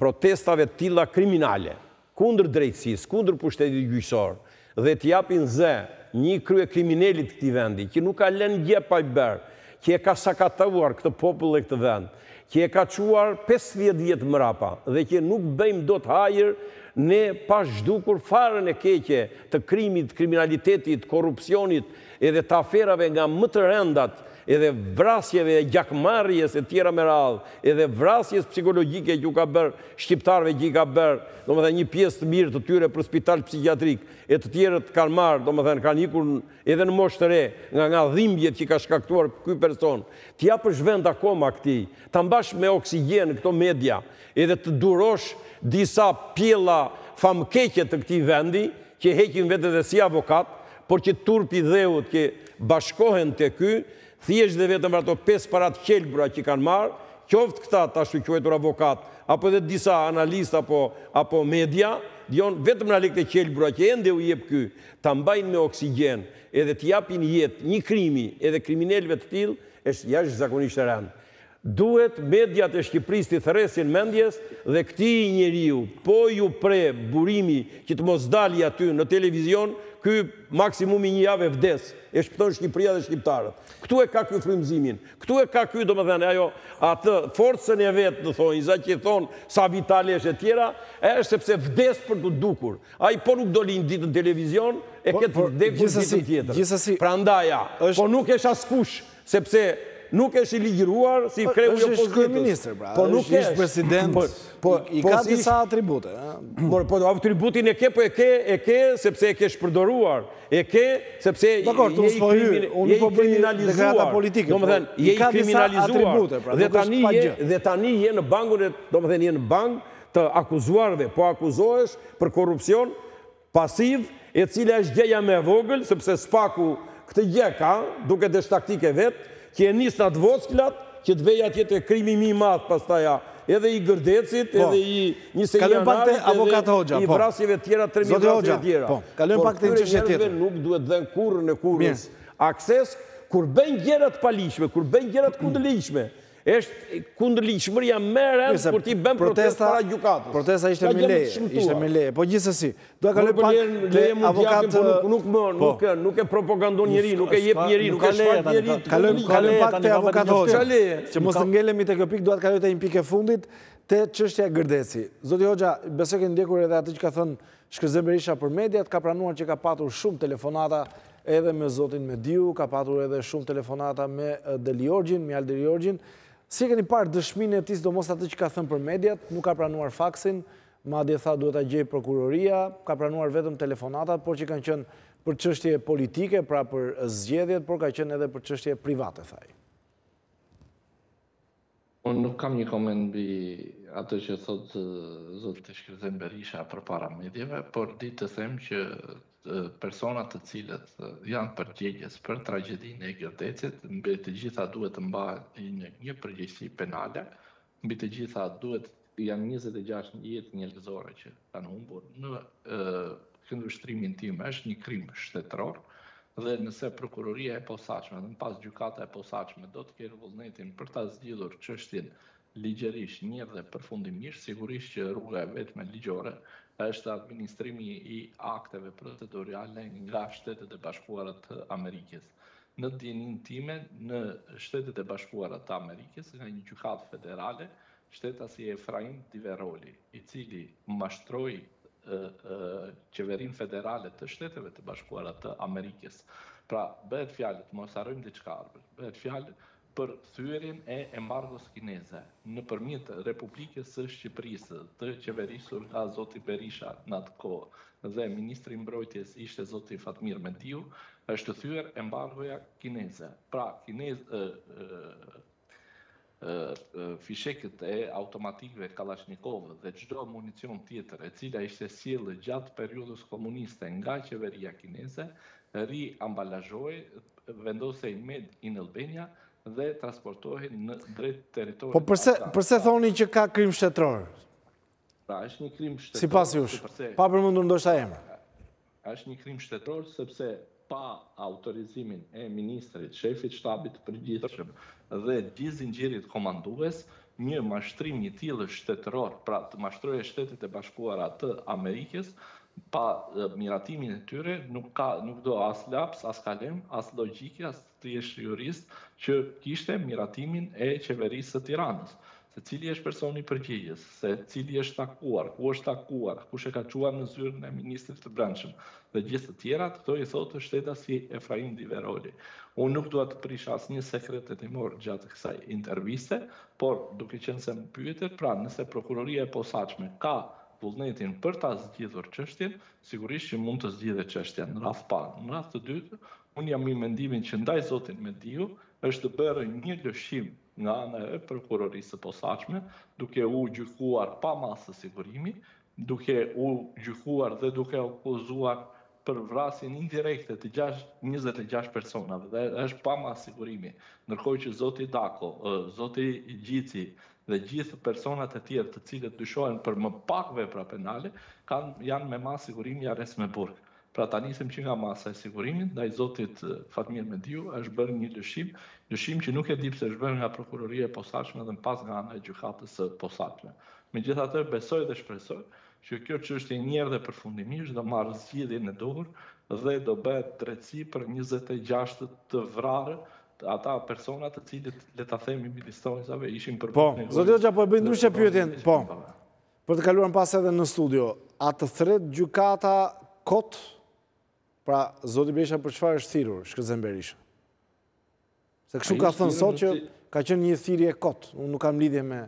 protestave të tilla kriminale. kundër drejtësisë, kundër pushtetit gjyqësor dhe t'i japin zë një kryekrimineli të këtij vendi, që nuk ka lënë gjë pa bërë, që e ka sakatuar këtë popull e këtë vend, që e ka çuar pesëdhjetë vjet mbrapa dhe që nuk bëjmë dot hajër ne pa zhdukur farën e keqe të krimit, kriminalitetit, korrupsionit edhe të aferave nga më të rëndat, edhe vrasjeve e gjakmarrjes e tjera me radhë, edhe vrasjes psikologjike që u ka bërë shqiptarëve që i ka bërë, domethënë një pjesë të mirë të tyre për spital psikiatrik, e të tjerët kanë marrë, domethënë kanë ikur edhe në moshë të re, nga nga dhimbjet që ka shkaktuar ky person. T'i japësh vend akoma këtij, ta mbash me oksigjen këto media, edhe të durosh disa pjella famëkeqe të këtij vendi, që heqin veten dhe si avokatë, Por që turpi i dheut që bashkohen te ky, thjesht dhe vetëm për ato pesë para të qelbura që kanë marrë, qoftë këta të ashtuquajtur avokatë, apo edhe disa analistë apo apo media, di unë, vetëm nga lekët e qelbura që ende u jep ky, ta mbajnë me oksigjen edhe t'i japin jetë një krimi edhe kriminelëve të tillë, është jashtëzakonisht e rëndë. Duhet mediat e Shqipërisë t'i thërresin mendjes dhe këtij njeriu po iu pre burimi që të mos dalë aty në televizion, ky maksimumi një javë e vdes, e shpëton Shqipëria dhe shqiptarët. Këtu e ka ky frymëzimin, këtu e ka ky domethënë ajo atë forcën e vet në thonjza që i thonë sa vital është e tjera, është sepse vdes për t'u dukur. Ai po nuk doli një ditë në televizion, e ke të vdekur ditën tjetër. Prandaj, po nuk është askush. Sepse nuk është i ligjëruar si kreu i opozitës. Është kryeministër, pra. Po nuk është president. Po, po, i ka disa atribute, ëh. Por po atributin e ke, po e ke, e ke sepse e ke shpërdoruar. E ke sepse je i kriminalizuar. Unë po bëj një deklaratë politike. Domethënë, je i kriminalizuar. Pra, dhe tani je, dhe tani je në bankën e, domethënë je në bankë të të akuzuarve. Po akuzohesh për korrupsion Pasiv, e cila është gjëja më e vogël, sepse SPAK-u këtë gjë e ka, duket që është taktikë e vet, që e nis nga të vocklat, që të vejë atje te krimi më i madh pastaj, edhe i Gërdecit, edhe i njëzet e një janarit, edhe i vrasjeve të tjera, tre mijë vrasje të tjera. Po, kalojmë pak te një çështje tjetër. Por këtyre njerëzve nuk duhet dhënë kurrën e kurrës akses, kur bëjnë gjëra të paligjshme, kur bëjnë gjëra të kundërligjshme. Është kundërligjshmëria më e rëndë kur ti bën protestë para gjykatës. Protesta ishte me leje, ishte me leje. Po gjithsesi, dua të kaloj pak te avokat, po nuk nuk më po. nuk nuk e propagandon njeri, nuk e jep njeri, nuk e shfaq njeri. Kaloj kaloj pak te avokat Hoxha. Që mos të ngelemi te kjo pikë, dua të kaloj te një pikë e fundit te çështja Gërdeci. Zoti Hoxha, besoj ke ndjekur edhe atë që ka thënë Shkëlzen Berisha për mediat ka pranuar që ka patur shumë telefonata edhe me zotin Mediu, ka patur edhe shumë telefonata me Delijorgjin, Mihal Delijorgjin. Si e keni parë dëshminë e tij sidomos atë që ka thënë për mediat, nuk ka pranuar faksin, madje tha duhet ta gjejë prokuroria, ka pranuar vetëm telefonatat, por që kanë qenë për çështje politike, pra për zgjedhjet, por ka qenë edhe për çështje private, tha. Unë nuk kam një koment mbi atë që thotë zoti Shkëlzen Berisha përpara medieve, por di të them që personat të cilët janë përgjegjës për tragjedinë e Gërdecit, mbi të gjitha duhet të mbajnë një përgjegjësi penale, mbi të gjitha duhet Janë njëzet e gjashtë jetë njerëzore që kanë humbur në këndvështrimin tim është një krim shtetëror dhe nëse prokuroria e posaçme dhe më pas gjykata e posaçme do të kenë vullnetin për ta zgjidhur çështjen ligjërisht një herë dhe përfundimisht, sigurisht që rruga e vetme ligjore është administrimi i akteve proceduriale nga Shtetet e Bashkuara të Amerikës. Në dijenin time, në Shtetet e Bashkuara të Amerikës, nga një gjykatë federale, Shtetasi Efraim Diveroli, i cili mashtroi Qeverinë Federale të Shteteve të Bashkuara të Amerikës. Pra, bëhet fjalë, të mos harrojmë diçka, bëhet fjalë për thyerjen e embargos kineze nëpërmjet Republikës së Shqipërisë, të qeverisur nga zoti Berisha në atë kohë dhe ministri i Mbrojtjes ishte zoti Fatmir Mediu, është thyer embargoja kineze. Pra, kinezët, fishekët e automatikëve Kalashnikov dhe çdo municion tjetër, e cila ishte sjellë gjatë periudhës komuniste nga qeveria kineze, riambalazhohej, vendosej made in Albania dhe transportohej në drejt territorit. Po përse thoni që ka krim shtetëror? Pra, është një krim shtetëror. Sipas jush, pa përmendur ndoshta emër. është një krim shtetëror, sepse pa autorizimin e ministrit, shefit shtabit të përgjithshëm dhe gjithë zinxhirit komandues, një mashtrim i tillë shtetëror, pra të mashtroje shtetet e bashkuara të Amerikës, pa miratimin e tyre, nuk, ka, nuk do as laps, as kalem, as logjikë, as të jesh jurist që kishte miratimin e qeverisë së Tiranës, se cili është personi përgjegjës, se cili është takuar, ku është takuar, kush e ka çuar në zyrën e ministrit të Brendshëm dhe gjithë të tjerat, këto i thotë shtetasi Efraim Diveroli. Unë nuk dua të prish asnjë sekret hetimor gjatë kësaj interviste, por duke qenë se më pyetët, pra nëse prokuroria e posaçme ka vullnetin për ta zgjidhur çështjen, sigurisht që mund të zgjidhet çështja në radhë parë. Në radhë të dytë, Unë jam i mendimit që ndaj zotit Mediu është bërë një lëshim nga ana e Prokurorisë së Posaçme, duke u gjykuar pa masë sigurimi, duke u gjykuar dhe duke u akuzuar për vrasjen indirekte të 26 personave dhe është pa masë sigurimi, ndërkohë që zoti Dako, zoti Gjici dhe gjithë personat e tjerë të cilët dyshohen për më pak vepra penale, kanë janë me masë sigurimi arrest me burg. Pra ta nisim që nga masa e sigurimit ndaj zotit Fatmir Mediu është bërë një lëshim, lëshim që nuk e di pse është bërë nga Prokuroria e Posaçme dhe më pas nga ana e Gjykatës së Posaçme. Megjithatë, besoj dhe shpresoj që kjo çështje njëherë dhe përfundimisht do marrë zgjidhjen e duhur dhe do bëhet drejtësi për njëzet e gjashtë të vrarë të ata persona të cilët le ta themi midis thonjëzave ishin për Po, zoti Hoxha po e bëj ndryshe pyetjen. Po. Për të kaluar më pas edhe në studio, a të thërret gjykata kot, pra zoti Berisha për çfarë është thirrur, Shkëlzen Berisha? Se kështu ka thënë sot që ka qenë një thirrje kot, unë nuk kam lidhje me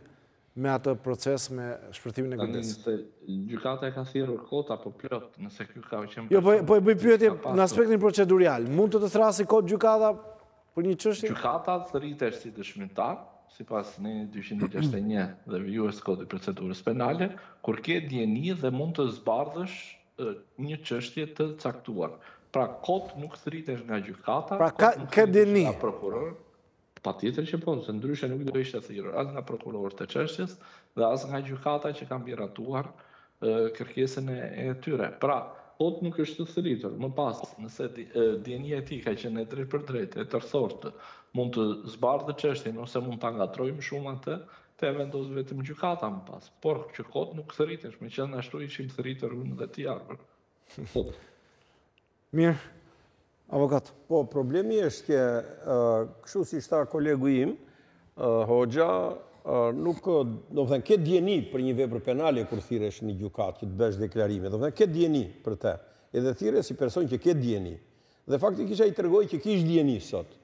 me atë proces me shpërthimin e Gërdecit. Gjykata e ka thirrur kot apo plot, nëse kjo ka qenë Jo, po, po e bëj pyetje po në aspektin procedurial. Mund të të thërrasi kot gjykata Për një çështje. Gjykata thërritesh si dëshmitar, sipas nenit dyqind e gjashtëdhjetë e një dhe vijues të Kodit të Procedurës Penale, kur ke dijeni dhe mund të zbardhësh një çështje të caktuar. Pra, kot nuk thërritesh nga gjykata, kot nuk thërritesh nga prokurori. Pra, ke dijeni. Patjetër që po, se ndryshe nuk do ishte thirrur as nga prokurorët e çështjes dhe as nga gjykata që ka miratuar kërkesën e tyre. Pra, kot nuk është thërritur. Më pas, nëse dijenia e tij ka qenë e drejtpërdrejtë, e tërthortë, mund të zbardhë çështjen ose mund ta ngatërrojë më shumë atë, këtë e vendos vetëm gjykata më pas. Por që kot nuk thërritesh, me qenë ashtu ishim thërritur unë dhe ti, Arbër. Mirë, avokat. Po, problemi është që, kështu siç tha kolegu im, Hoxha, nuk, domethënë, ke dijeni për një vepër penale kur thirresh në gjykatë që të bësh deklarime, domethënë, ke dijeni për te, edhe thirresh si person që ke dijeni, dhe fakti që ai tregoi që kish dijeni sot,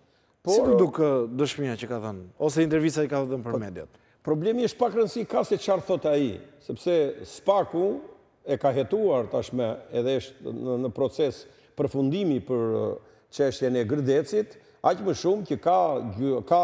Po si t'u duk dëshmia që ka dhënë, ose intervista që ka dhënë për mediat? Problemi është pak rëndësi ka se çfarë thotë ai, sepse SPAK-u e ka hetuar tashmë edhe është në proces përfundimi për çështjen e Gërdecit, aq më shumë që ka ka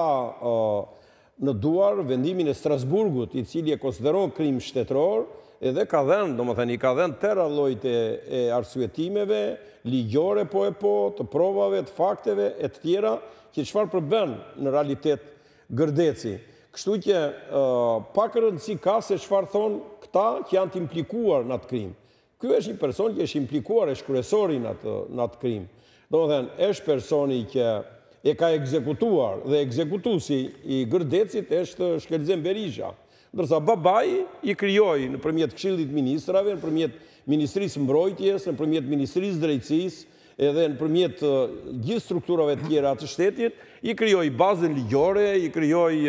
në duar vendimin e Strasburgut, i cili e konsideron krim shtetëror dhe ka dhënë, domethënë i ka dhënë tëra llojet e e arsyetimeve, ligjore po e po, të provave, të fakteve e të tjera, që çfarë përbën në realitet Gërdeci. Kështu që ë pak rëndësi ka se çfarë thonë këta që janë të implikuar në atë krim. Ky është një person që është implikuar, është kryesori në atë, në atë krim. Domethënë, është personi që e ka ekzekutuar dhe ekzekutusi i Gërdecit është Shkëlzen Berisha. Ndërsa babai i krijoi nëpërmjet Këshillit të Ministrave, nëpërmjet Ministrisë së Mbrojtjes, nëpërmjet Ministrisë së Drejtësisë, edhe nëpërmjet të gjithë strukturave të tjera të shtetit, i krijoi bazën ligjore, i krijoi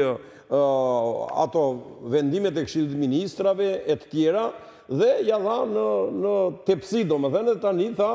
ato vendimet e Këshillit të Ministrave e të tjera dhe ia dha në tepsi domethënë dhe tani tha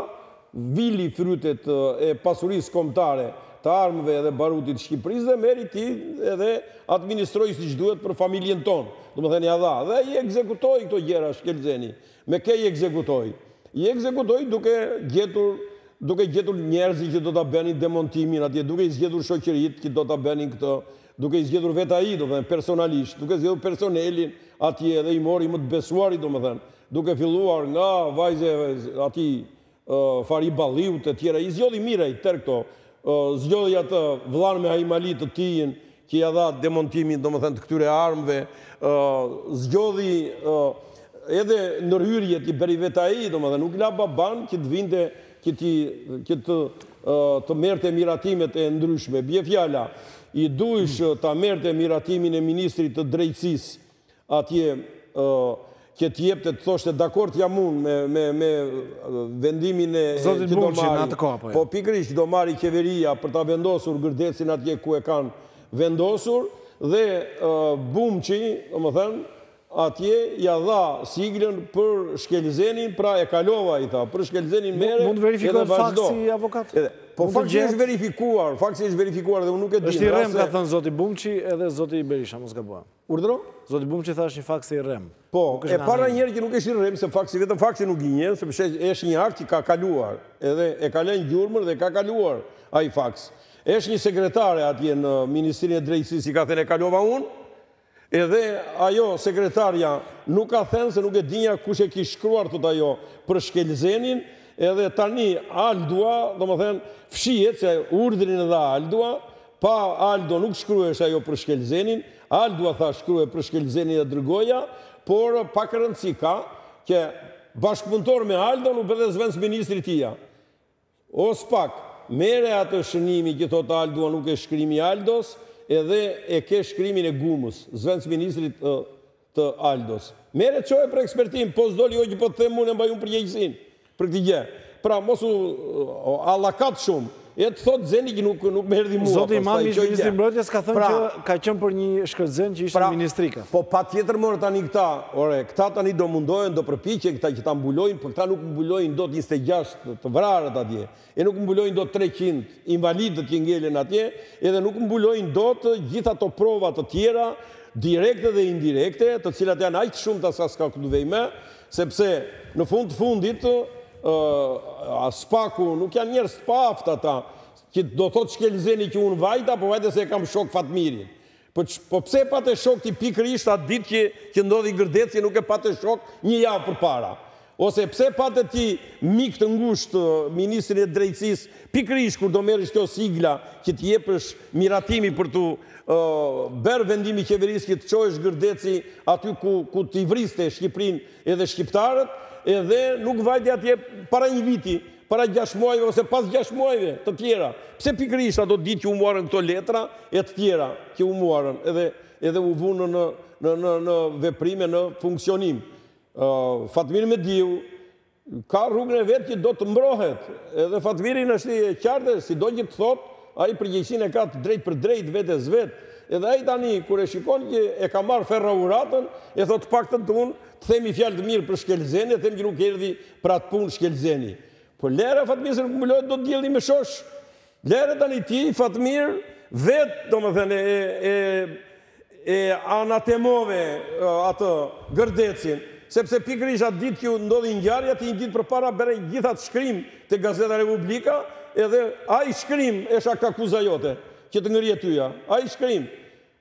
vili frytet e pasurisë kombëtare të armëve edhe barutit të Shqipërisë dhe merri ti edhe administroi siç duhet për familjen tonë. Domethënë ia dha dhe i ekzekutoi këto gjëra Shkelzeni. Me kë i ekzekutoi? I ekzekutoi duke gjetur duke gjetur njerëzit që do ta bënin demontimin atje, duke i zgjedhur shoqëritë që do ta bënin këto, duke i zgjedhur vetë ai, domethënë personalisht, duke zgjedhur personelin atje dhe i mori më të besuarit domethënë, duke filluar nga vajza e atij Fahri Balliut etj i zgjodhi mirë ai tërë këto zgjodhi atë vëllan me hajmali të tijin që ia dha demontimin domethënë të këtyre armëve zgjodhi edhe ndërhyrjet i bëri vetë ai domethënë nuk e la baban që të vinte që të merrte miratimet e ndryshme bie fjala i duhesh ta merrte miratimin e ministrit të drejtësisë atje qe të jepte të thoshte dakort jam unë me me me vendimin e Zotit që do Bumçi, në marri atë kohë, po, jo. po pikërisht që do marri qeveria për ta vendosur Gërdecin atje ku e kanë vendosur dhe ë Bumçi domethënë atje ia dha siglën për Shkelzenin pra e kalova ai tha për Shkelzenin merre Mund të verifikohet edhe fakt faksi avokat? edhe po Mund të fakti është gjehet? verifikuar fakti është verifikuar dhe unë nuk e di Është i në rast rremë, ka se thënë zoti Bumçi edhe zoti Berisha, mos gaboj. Urdhëro? Zoti Bumçi tha është një faks i rremë. Po, e para njëherë që nuk është i rremë, se faksi vetëm faksi nuk gënjen, sepse është një akt që ka kaluar, edhe e ka lënë gjurmën dhe ka kaluar ai faks. Është një sekretare atje në Ministrinë e Drejtësisë që ka thënë e kalova unë, edhe ajo sekretarja nuk ka thënë se nuk e dinja kush e kish shkruar thotë ajo për Shkelzenin, edhe tani Aldua, domethënë fshihet që urdhrin e dha Aldua, Pa Aldo nuk shkruhesh ajo për Shkelzenin, Aldua tha shkruhe për Shkelzenin dhe dërgoja, por pak rëndësi ka që bashkëpunëtor me Aldon u bë dhe zëvendësministri i tija. O SPAK, merre atë shënimi që thotë Aldua nuk është shkrimi i Aldos, edhe e ke shkrimin e Gumës, zëvendësministrit të të Aldos. Merre çoje për ekspertim, po s'doli ajo që po të them unë e mbaj unë përgjegjësinë për këtë gjë. Pra mos u allakat shumë. E të thotë Zeni që nuk nuk më erdhi mua. Zoti Imami ish ministri i mbrojtjes ka thënë pra, që ka qenë për një Shkëlzen që ishte pra, ministri, ka. Po patjetër more tani këta, ore, këta tani do mundohen, do përpiqen këta që ta mbulojnë, po këta nuk mbulojnë dot 26 të vrarët atje. E nuk mbulojnë dot treqind invalidët që ngelen atje, edhe nuk mbulojnë dot gjithë ato prova të tjera, direkte dhe indirekte, të cilat janë aq të shumta sa s'ka ku të vejë më, sepse në fund të fundit, ë, spaku, nuk janë njerëz të paaftë ata, që do thotë Shkëlzeni që unë vajta, po vajta se e kam shok Fatmirin. Po ç po pse e pate shok ti pikërisht atë ditë që që ndodhi Gërdeci e nuk e pate shok një javë përpara? Ose pse e pate ti mik të ngushtë ministrin e drejtësisë pikërisht kur do merresh kjo sigla që të jepësh miratimi për t'u ë bërë vendim i qeverisë që të çohesh Gërdeci aty ku ku t'i vriste Shqipërinë edhe shqiptarët edhe nuk vajte atje para një viti Para gjashtë muajve ose pas gjashtë muajve të tjera. Pse pikërisht ato ditë që u morën këto letra e të tjera që u morën edhe edhe u vunë në në në në veprim e në funksionim. Ë Fatmir Mediu ka rrugën e vet që do të mbrohet. Edhe Fatmirin është e qartë sido që të thotë, ai përgjegjësinë e ka të drejtpërdrejtë vetes vetë. Edhe ai tani kur e shikon që e ka marrë ferra uratën, e thotë të paktën të unë të themi fjalë të mirë për Shkëlzenin, të themi që nuk erdhi Për atë punë Shkëlzeni. Por lëre Fatmir se nuk mbulohet dot dielli me shoshë. Lëre tani ti Fatmir vetë domethënë e e e anatemove atë Gërdecin, sepse pikërisht atë ditë që ndodhi ngjarja ti një ditë përpara bëre gjithë atë shkrim te Gazeta Republika, edhe ai shkrim është aktakuza jote që të ngrihet tyja. Ai shkrim.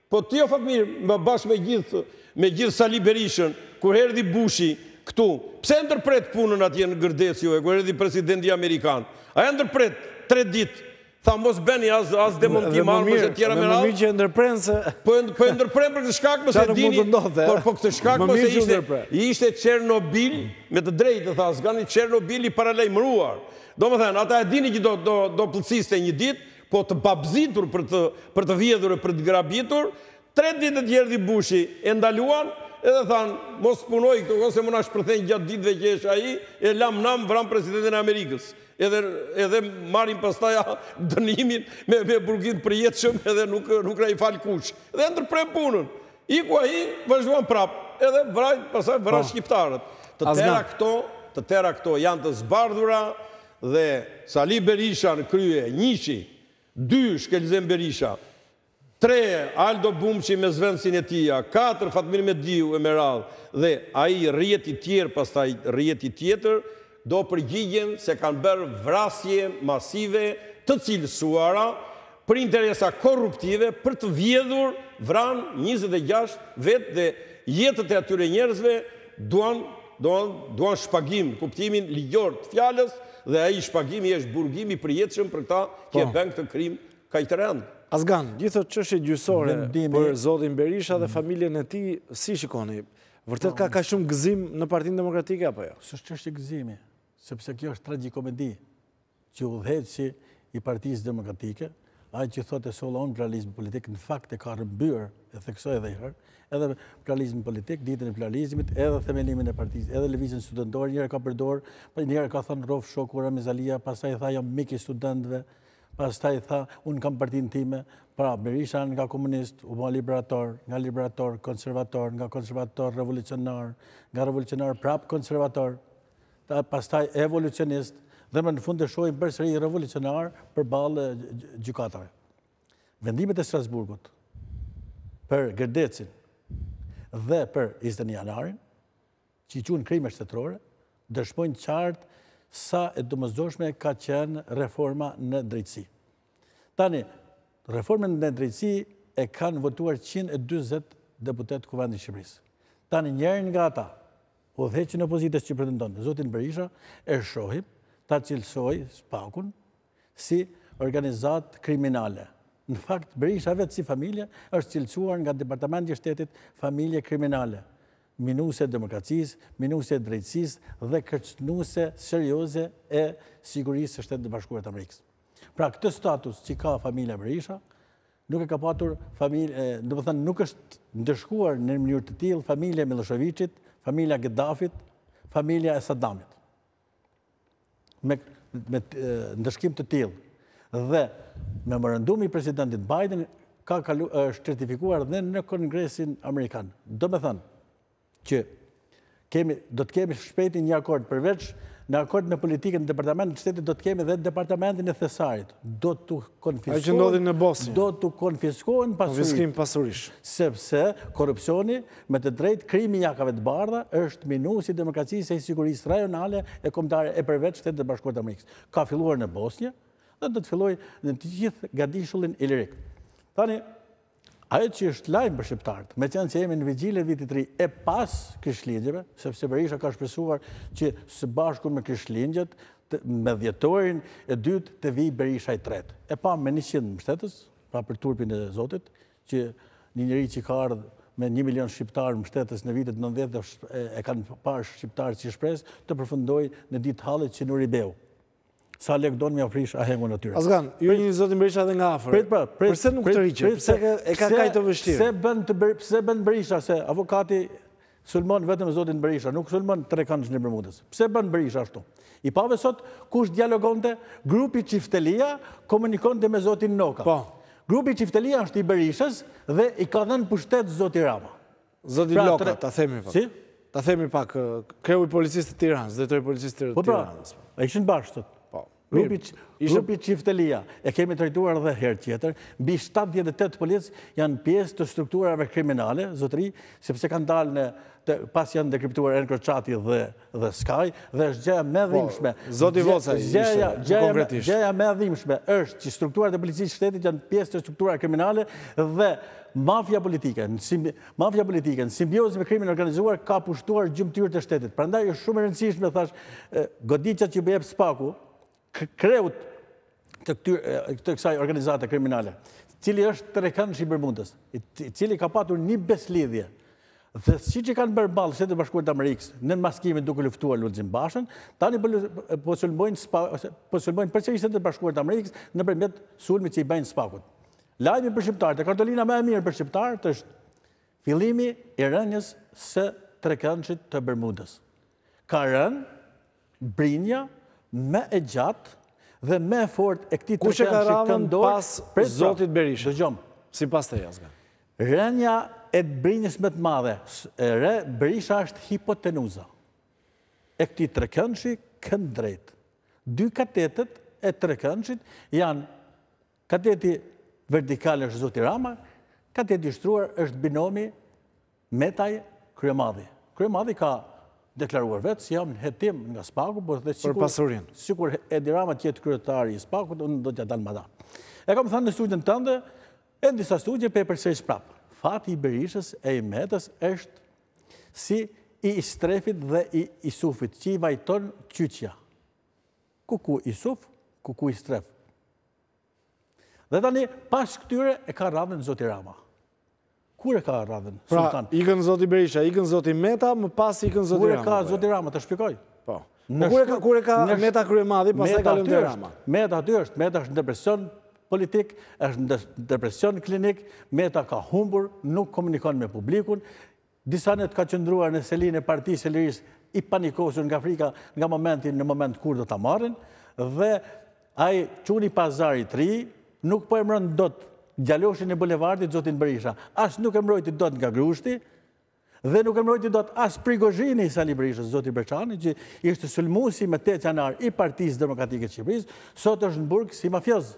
Po ti o Fatmir, më bashkë me gjithë, me gjithë Sali Berishën, kur erdhi Bushi, këtu, pse e ndërpretë punën atje në Gërdec juve, kur erdhi presidenti amerikan, a e ndërpretë, tre ditë, tha mos bëni as, as demontim armësh e tjera me radhë. Dhe më mirë që e ndërprenë se... Po e, po e ndërprenë për këtë shkak se e dinin... Por për këtë shkak se ishte, ishte Çernobil, me të drejtë e tha Zgani, Çernobil i paralajmëruar. Domethënë, ata e dinin që do, do, do pëlciste një ditë, Po të babëzitur për të për të vjedhur e për të grabitur, tre ditët që erdhi Bushi e ndaluan edhe thanë mos punoni këtu se mund na shpërthejnë gjatë ditëve që është ai e lamë nam vramë presidentin e Amerikës edhe edhe marrim pastaj a dënimin me me burgim të përjetshëm edhe nuk nuk na i fal kush dhe e ndërprenë punën iku ai vazhduan prap edhe vrajnë pastaj vranë po. shqiptarët të tëra këto të tëra këto janë të zbardhura Dhe Sali Berisha në krye, njëshi, dy, Shkëlzen Berisha, tre, Aldo Bumçi me zëvendësin e tija, katër, Fatmir Mediu e me radhë, dhe ai rrjeti tjerë pastaj rrjeti tjetër, do përgjigjen se kanë bërë vrasje masive të cilësuara për interesa korruptive, për të vjedhur, vranë njëzet e gjashtë vetë dhe jetët e atyre njerëzve duan, duan, duan shpagim në kuptimin ligjor të fjalës dhe ai shpagimi është burgim i përjetshëm për këta që e bënë këtë krim kaq të rëndë. Azgan, gjithë këto çështje gjyqësore për zotin Berisha dhe familjen e tij si shikoni? Vërtet ka kaq shumë gëzim në Partinë Demokratike apo jo? S'është çështje gëzimi, sepse kjo është tragjikomedi. që udhëheqësi i Partisë Demokratike, ai që thotë e solla unë pluralizmin politik, në fakt e ka rrëmbyer, e theksoj edhe një herë, edhe pluralizmin politik, ditën e pluralizmit, edhe themelimin e partisë, edhe lëvizjen studentore, njëherë ka përdorur, po njëherë ka thënë rrofsh shoku Ramiz Alia, pastaj tha jam mik i studentëve, pastaj tha unë kam partinë time, pra Berisha nga komunist, u bë liberator, nga liberator konservator, nga konservator revolucionar, nga revolucionar prap konservator. pastaj evolucionist, dhe më në fund e shohim përsëri revolucionar përballë gjykatave. Vendimet e Strasburgut për Gërdecin dhe për 21 Janarin, që i quajnë krime shtetërore, dëshmojnë qartë sa e domosdoshme ka qenë reforma në drejtësi. Tani, reformën në drejtësi e kanë votuar 120 deputetë në Kuvendin e Shqipërisë. Tani njërin nga ata, Udhëheqësin e opozitës që pretendon zotin Berisha e shohim ta cilësojë SPAK-un si organizatë kriminale. Në fakt, Berisha vetë si familje është cilësuar nga Departamenti i Shtetit familje kriminale, minuese e demokracisë, minuese e drejtësisë dhe kërcënuse serioze e sigurisë së Shteteve të Bashkuara të Amerikës. Pra këtë status që ka familja Berisha, Nuk e ka patur familje, domethënë nuk është ndëshkuar në mënyrë të tillë familja e Millosheviçit, familja e Gaddafit, familja e Saddamit. Me, me ndëshkim të tillë. Dhe memorandumi i presidentit Biden ka kalu, është certifikuar dhe në Kongresin Amerikan. Domethënë, që kemi do të kemi së shpejti një akord përveç në akord me politikën në departamentin e shtetit do të kemi dhe departamentin e thesarit. Do të konfiskohen. Ajo që ndodhi në Bosnjë. Do të konfiskohen pasuritë. Konfiskim pasurish. Sepse korrupsioni me të drejtë krimi i jakave të bardha është minuesi i demokracisë e i sigurisë rajonale e kombëtare e përveç Shteteve të Bashkuara të Amerikës. Ka filluar në Bosnjë dhe do të fillojë në të gjithë gadishullin ilirik. Tani Ajo që është lajm për shqiptarët, meqenëse jemi në vigjilë e Vitit të Ri e pas Krishtlindjeve, sepse Berisha ka shpresuar që së bashku me Krishtlindjet, me dhjetorin e dytë të vijë Berisha i tretë. E pamë me njëqind mbështetës, pra për turpin e Zotit, që një njeri që ka ardhë me një milion shqiptarë mbështetës në vitet 90 e kanë parë shqiptarët si shpresë, të përfundojë në ditë Hallit dhe Nuri Beu. Sa lek don me ja prish ahengun atyre. Azgan, ju e njihni zotin Berisha dhe nga afër. Prit pra, prit. Përse nuk tërhiqet? Përse e ka kaq të vështirë? Përse bën Berisha? Përse bën Berisha? Se avokati sulmon vetëm zotin Berisha, nuk sulmon trekëndëshin e Bermudës. Përse bën Berisha ashtu? I pave sot, kush dialogonte, grupi Çiftelia komunikonte me zotin Noka. Po. Grupi Çiftelia është i Berishës dhe i ka dhënë pushtet zoti Rama. Zoti pra, Loka, ta themi pak. Si? Ta themi pak, kreu i policisë të Tiranës, drejtori i policisë të po pra, Tiranës. Po pra, ishin bashkë sot. Po. Grupi, grupi Çiftelia, e kemi trajtuar dhe herë tjetër, mbi 78 policë janë pjesë të strukturave kriminale, zotëri, sepse kanë dalë në, pasi janë dekriptuar EncroChat-i dhe Çiftelia, dhe Sky dhe është gjëja më e dhimbshme. Zoti Vocaj, ishte konkretisht. Gjëja më e dhimbshme është që strukturat e policisë së shtetit janë pjesë të strukturave kriminale dhe mafia politike, mafia politike, në simbiozë me krimin e organizuar, ka pushtuar gjymtyrët e shtetit. Prandaj është shumë e rëndësishme, thashë, goditja që po i jep SPAK-u, kreut të kësaj organizate kriminale, i cili është trekëndëshi i Bermudës, i cili ka patur një besëlidhje, dhe siç i kanë bërë ballë Shteteve të Bashkuara të Amerikës, nën maskimin duke luftuar Lulzim Bashën, tani po, po sulmojnë, po sulmojnë përsëri Shtetet e Bashkuara të Amerikës nëpërmjet sulmit që i bëjnë SPAK-ut. Lajmi për shqiptarët, e kartolina më e mirë për shqiptarët është fillimi i rënies së trekëndëshit të Bermudës. Ka rënë, Brinja më e gjatë dhe më e fortë e këtij trekëndëshi kënddrejtë... Kush e ka radhën pas zotit Berisha? Dëgjomë. Sipas teje, Azgan? Rënia e brinjës më të madhe, rë, Berisha është hipotenuza e këtij trekëndëshi kënddrejtë. Dy katetet e trekëndëshit janë Kateti vertikal është zoti Rama, kateti i shtruar është binomi Meta-Kryemadhi. Kryemadhi ka deklaruar vetë se jam në hetim nga SPAK-u, por dhe sikur, pasurinë. sikur Edi Rama të jetë kryetari i SPAK-ut, unë do t'ia dal matanë. E kam thënë në studion tënde, e në disa studio po e përsëris prapë. Fati i Berishës e i Metës është si i Istrefit dhe i Isufit, që i vajton qyqja. Kuku Isuf, kuku Istref. Dhe tani, pas këtyre, e ka radhën Zoti Rama. Kur e ka radhën? Pra, ikën Zoti Berisha, ikën Zoti Meta, më pas ikën Zoti Rama. Kur e ka po. Zoti Rama, të shpjegoj? Po. po kur e ka, kur e ka Meta-Kryemadhi, pastaj e ka radhën Rama? Meta aty është, Meta është në depresion politik, është në depresion klinik, Meta ka humbur, nuk komunikon me publikun, Disa net ka qëndruar në selinë e Partisë së Lirisë i panikosur nga frika nga momenti në moment kur do ta marrin dhe ai çuni Pazarit të Ri nuk po e mbron dot djaloshin e bulevardit zotin Berisha, as nuk e mbrojti dot nga grushti, dhe nuk e mbrojti dot as Prigozhini i Sali Berishës, zoti Breçani, që ishte sulmuesi më 8 janar i Partisë Demokratike të Shqipërisë, sot është në burg si mafioz.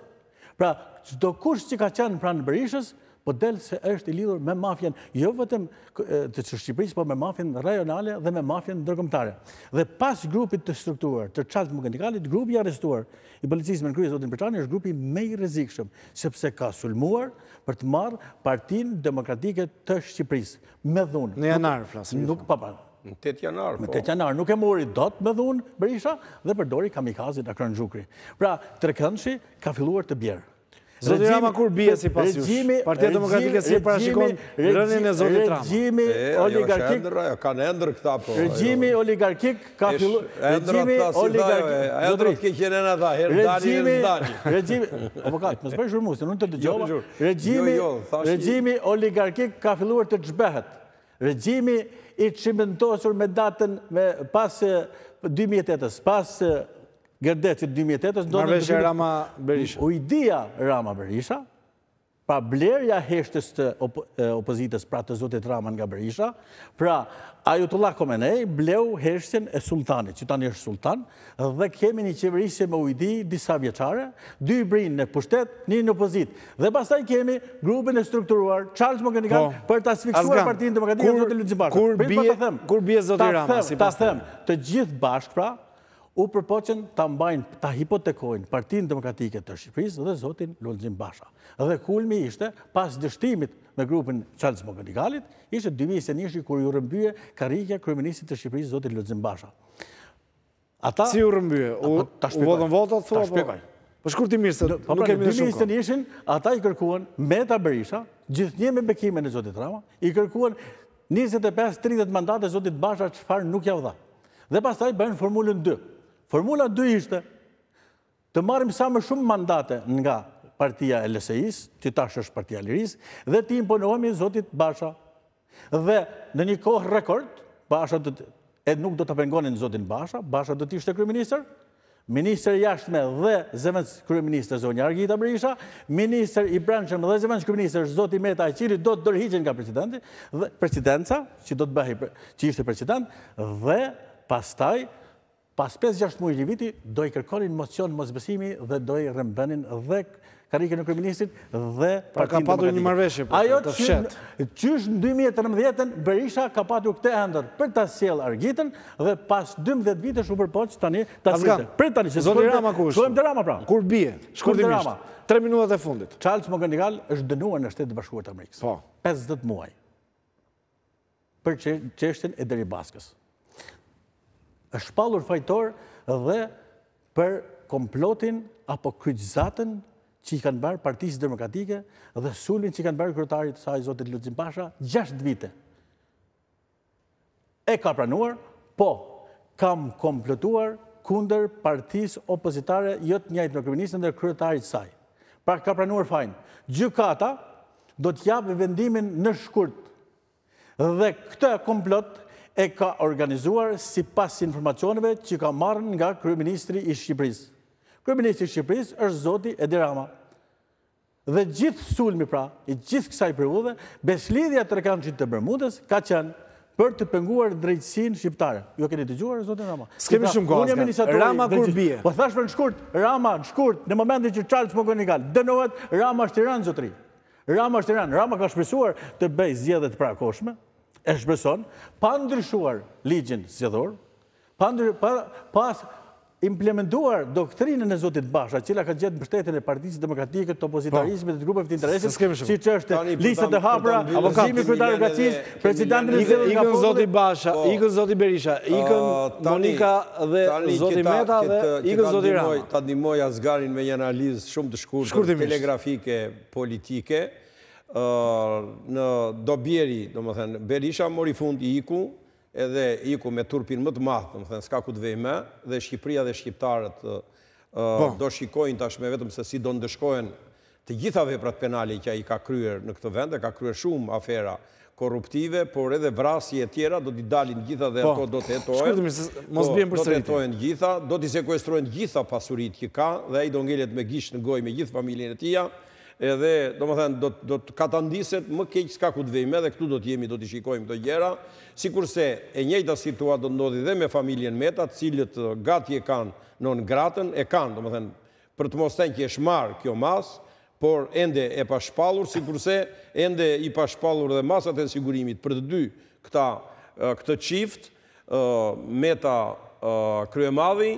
Pra, çdokush që ka qenë pranë Berishës, po del se është i lidhur me mafien, jo vetëm të Shqipërisë, po me mafien rajonale dhe me mafien ndërkombëtare. Dhe pas grupit të strukturuar të Charles McGonigalit, grupi i arrestuar i policisë me në krye zotin Breçani është grupi më i rrezikshëm, sepse ka sulmuar për të marrë Partinë Demokratike të Shqipërisë, me dhunë. Në janar, flasim. Nuk, papa, Në tetë janar, po. Në tetë janar, nuk e mori dot me dhunë Berisha dhe përdori kamikazin Agron Gjekmarkaj. Pra, trekëndëshi ka filluar të bjerë. Zoti Rama kur bie sipas jush? Partia Demokratike si e parashikon rënien e zotit Rama? Regjimi oligarkik... Kanë ëndërr këta po... Regjimi oligarkik ka fillu... Regjimi oligarkik... Ëndërr të keqe kanë ata, herë dani, herë dani. Regjimi... Avokat, mos bëj zhurmë, se unë të dëgjova. Regjimi oligarkik ka filluar të zhbëhet. Regjimi i çimentosur me datën e pas dy mijë e tetës, pas Gërdecit dy mijë e tetës, ndodhi Marrëveshja ndryshimi- Rama Berisha. Ujdia Rama Berisha, pra blerja e heshtjes të opo- e opozitës pra të zotit Rama nga Berisha, pra Ajatollah Khamenei bleu heshtjen e sulltanit, që tani është sulltan, Dhe kemi një qeverisje me ujdi disavjeçare, dy i bënë në pushtet, një në opozitë. Dhe pastaj kemi grupin e strukturuar, Charles McGonigal, po, për ta asfiksuar Partinë Demokratike, kur, të Lulzim Ba. Kur, po bie, kur bie zoti Rama, sipas teje të gjithë bashkë pra, u përpoqen ta mbajnë, ta hipotekojnë Partinë Demokratike të Shqipërisë dhe zotin Lulzim Basha. Dhe kulmi ishte, pas dështimit me grupin Charles McGonigalit, ishte 2021 kur iu rrëmbye karrigia kryeministrit të Shqipërisë zotit Lulzim Basha. Ata... Si u rrëmbye? U vodhën votat, thua? Ta po- shpjegoj. Po shkurt, mirë, se po, nuk pra, kemi dhe shumë kohë. Njëzetenjëshin, ata i kërkuan, Meta Berisha, gjithnjë me bekimin e zotit Rama, i kërkuan 25-30 mandate zotit Basha, çfarë nuk ua dha. Dhe pastaj bënë formulën 2. Formula 2 ishte, Të marrim sa më shumë mandate nga partia e LSI-së, që tash është Partia e Lirisë, dhe t'i imponohemi zotit Basha. Dhe në një kohë rekord, Basha do të e nuk do ta pengonin zotin Basha, Basha do të ishte kryeministër, ministre e jashtme dhe zëvendëskryeministre zonja Argita Berisha, ministër i brendshëm dhe zëvendëskryeministër zoti Meta, i cili do të dorëhiqej nga presidenti dhe presidenca, që do të bëhej që ishte president dhe pastaj Pas pesë-gjashtë muaj një viti do i kërkonin mocion mosbesimi dhe do i rrëmbenin dhe karrigen e kryeministrit dhe Partinë Demokratike. Pra ka patur një marrëveshje për të, të fshehtë. Ajo që qysh në dy mijë e trembëdhjetë Berisha ka patur këtë ëndërr për ta sjellë Argitën dhe pas dymbëdhjetë vitesh u përpoq tani ta sillte. Prit tani se shkojmë te Rama ku është. Shkojmë te Rama pra. Kur bie? Shkojmë te Rama. Tre minutat e fundit. Charles McGonigal është dënuar në Shtetet e Bashkuara të Amerikës. Po. Pesëdhjetë muaj. për çështjen e Deripaskës. Është shpallur fajtor dhe për komplotin apo kryqëzatën që i kanë bërë Partisë Demokratike dhe sulmin që i kanë bërë kryetarit të saj zotit Lulzim Basha 6 vite. E ka pranuar, po kam komplotuar kundër partisë opozitare jo të njëjtë me kryeministrin dhe kryetarit të saj. Pra ka pranuar fajin. Gjykata do të japë vendimin në shkurt dhe këtë komplot e ka organizuar sipas informacioneve që ka marrë nga Kryeministri i Shqipërisë. Kryeministri i Shqipërisë është zoti Edi Rama. Dhe gjithë sulmi pra, i gjithë kësaj periudhe, besëlidhja e trekëndshit të Bermudës ka qenë Për të penguar drejtësinë shqiptare. Jo keni dëgjuar, zotin Rama? S'kemi shumë kohë Asgar, Rama kur bje. Po thashë pra në shkurt, Rama në shkurt, në momentin që Charles McGonigal, dënohet, Rama është i rënë, zotëri. Rama është i rënë. Rama ka shpresuar të bëjë zgjedhje të parakohshme, e shpreson, pa ndryshuar ligjin zgjedhor, Pa ndry, pa, pa implementuar doktrinën e zotit Basha, e cila ka gjetë mbështetjen e Partisë Demokratike, të opozitarizmit, të grupeve të interesit, siç është listat e hapura, zimi kryetar e Gacis, presidentin e zgjedhur nga populli. Ikën zoti Basha, po. ikën zoti Berisha, ikën Monika dhe zoti Meta dhe ikën zoti Rama. Tani ta ndihmoj Asgarin me një analizë shumë të shkurtër telegrafike politike. Në do bjeri, domethënë Berisha mori fund i iku, edhe iku me turpin më të madh domethënë s'ka ku të vejë më dhe Shqipëria dhe shqiptarët do shikojnë tashmë vetëm se si do ndëshkohen të gjitha veprat penale që ai ka kryer në këtë vend e ka kryer shumë afera korruptive por edhe vrasje e tjera do t'i dalin të gjitha dhe ato do të hetohen do të hetohen të gjitha do t'i sekuestrohen të gjitha pasuritë që ka dhe ai do ngelet me gisht në gojë me gjithë familjen e tia Edhe, domethënë, do të do të katandiset më keq s'ka ku të vejë më, edhe këtu do të jemi, do t'i shikojmë këto gjëra. Sikurse e njëjta situatë do të ndodhi dhe me familjen Meta, të cilët gati e kanë non gratën, e kanë, domethënë, për të mos thënë që është marrë kjo masë, por ende e pashpallur, sikurse ende e pashpallur dhe masat e sigurimit për të dy këta këtë çift, Meta Kryemadhi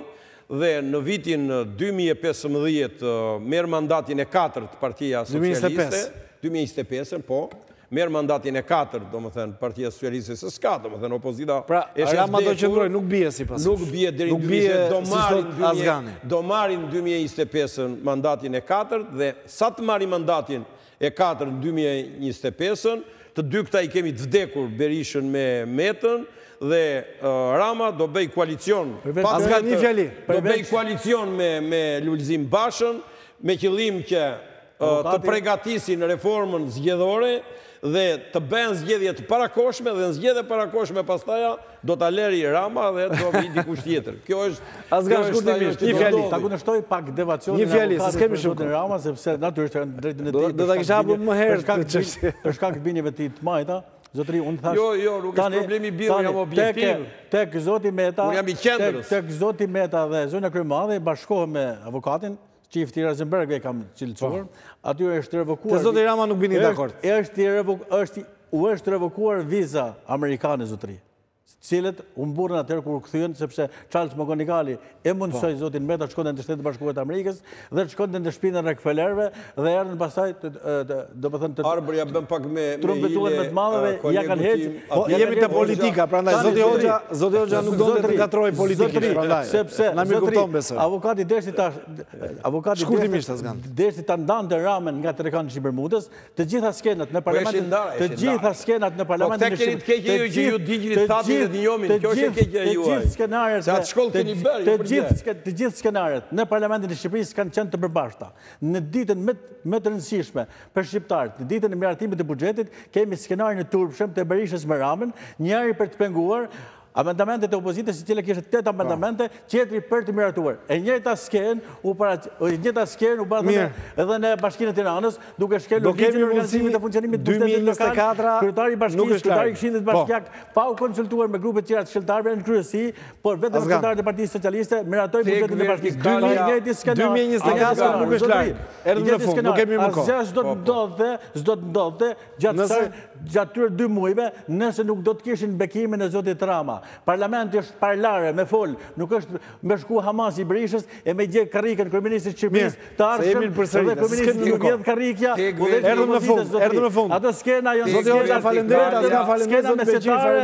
dhe në vitin dy mijë e pesëmbëdhjetë, merr mandatin e katërt Partia Socialiste, dy mijë e njëzet e pesë, po, merr mandatin e katërt, domethënë, Partia Socialiste, se s'ka, domethënë, opozita është e vdekur. Pra, Rama do qëndrojë, nuk bie sipas jush. Nuk bie deri në dy mijë e njëzet e pesë. Nuk bie, si thotë Asgani. Do marrin në dy mijë e njëzet e pesë mandatin e katërt dhe sa të marrin mandatin e katërt në dy mijë e njëzet e pesën, të dy këta i kemi të vdekur Berishën me Metën dhe Rama do bëjë koalicion pas këtë do bëjë koalicion me Lulzim Bashën me qëllim që të pregatisin reformën zgjedhore dhe të bëhen zgjedhje të parakohshme dhe në zgjedhje të parakohshme pastaja Do ta lërë Rama dhe do vijë dikush tjetër. Kjo është Asgan, shkurtimisht, një fjali, ta kundërshtoj pak deviacionin e avokatëve të zotit Rama sepse natyrisht janë drejt në drejt. Do ta kisha hapur më herë këtë çështje. Për shkak të bindjeve të tij të majta, zotëri, unë thashë. Jo, jo, nuk është problemi i bindjeve, jam objektiv. Tek zoti Meta, tek zoti Meta dhe zonja Kryemadhi bashkohem me avokatin, Çifti Rozenberg e kam cilësuar, po, aty është revokuar... Te zoti Rama nuk bini dakord. Është, u është revokuar viza amerikane zotëri, të cilët u mburrën atëherë kur u kthyen, sepse Charles McGonigali e, po, mundësoi zotin Meta të shkonte në te Shtetet e Bashkuara të Amerikës, dhe të shkonte në te shpinë e Rokfelerëve, dhe erdhën pastaj të Domethënë të Arbër, ja bën pak me trumpetuar me të madhe, ia kanë heq. Po jemi te politika, prandaj zoti Hoxha, zoti Hoxha nuk do të ngatërrojë politikën, prandaj. Sepse na mirë kupton besoj. Avokati deshti ta avokati shkurtimisht Asgan. Deshti ta ndante Ramën nga trekëndëshi i Bermudës, të gjitha skenat në po, parlament, të gjitha skenat në po, parlament. Po keni të keqë ju që ju digjni të thatin dhe të njomin, kjo është e keqja juaj. Të gjithë skenarët. Sa shkollë keni bërë? Të gjithë të gjithë skenarët në parlamentin e Shqipërisë kanë qenë të përbashkëta. Në ditën më të rëndësishme për shqiptarët, në ditën e miratimit të buxhetit, kemi skenarin e turpshëm të Berishës me Ramën, njëri për të penguar amendamentet e opozitës, e cila kishte tetë amendamente, po, tjetri për të miratuar. E njëjta skenë u para e njëjta skenë u bë edhe në Bashkinë e Tiranës, duke shkelur do kemi organizimit të funksionimit të pushtetit lokal. Kryetari i bashkisë, kryetari i Këshillit po, Bashkiak, pa u konsultuar me grupet e tjera të këshilltarëve në kryesi, Por vetëm me këshilltarët e Partisë Socialiste miratoi buxhetin e bashkisë. 2024 nuk është larg. Erdhëm në fund, nuk kemi më kohë. Asgjë s'do të ndodhte, s'do të ndodhte gjatë, gjatë këtyre dy muajve, nëse nuk do të kishin bekimin e zotit Rama. Parlamenti është parlare me fol, nuk është me shku Hamasi i Berishës e me gjujt karriken kryeministrit të Shqipërisë të ardhshëm. Dhe kryeministri nuk vjen karrikja, u dhe erdhëm në fund, erdhëm në fund. Ato skena janë skena, skena mesjetare,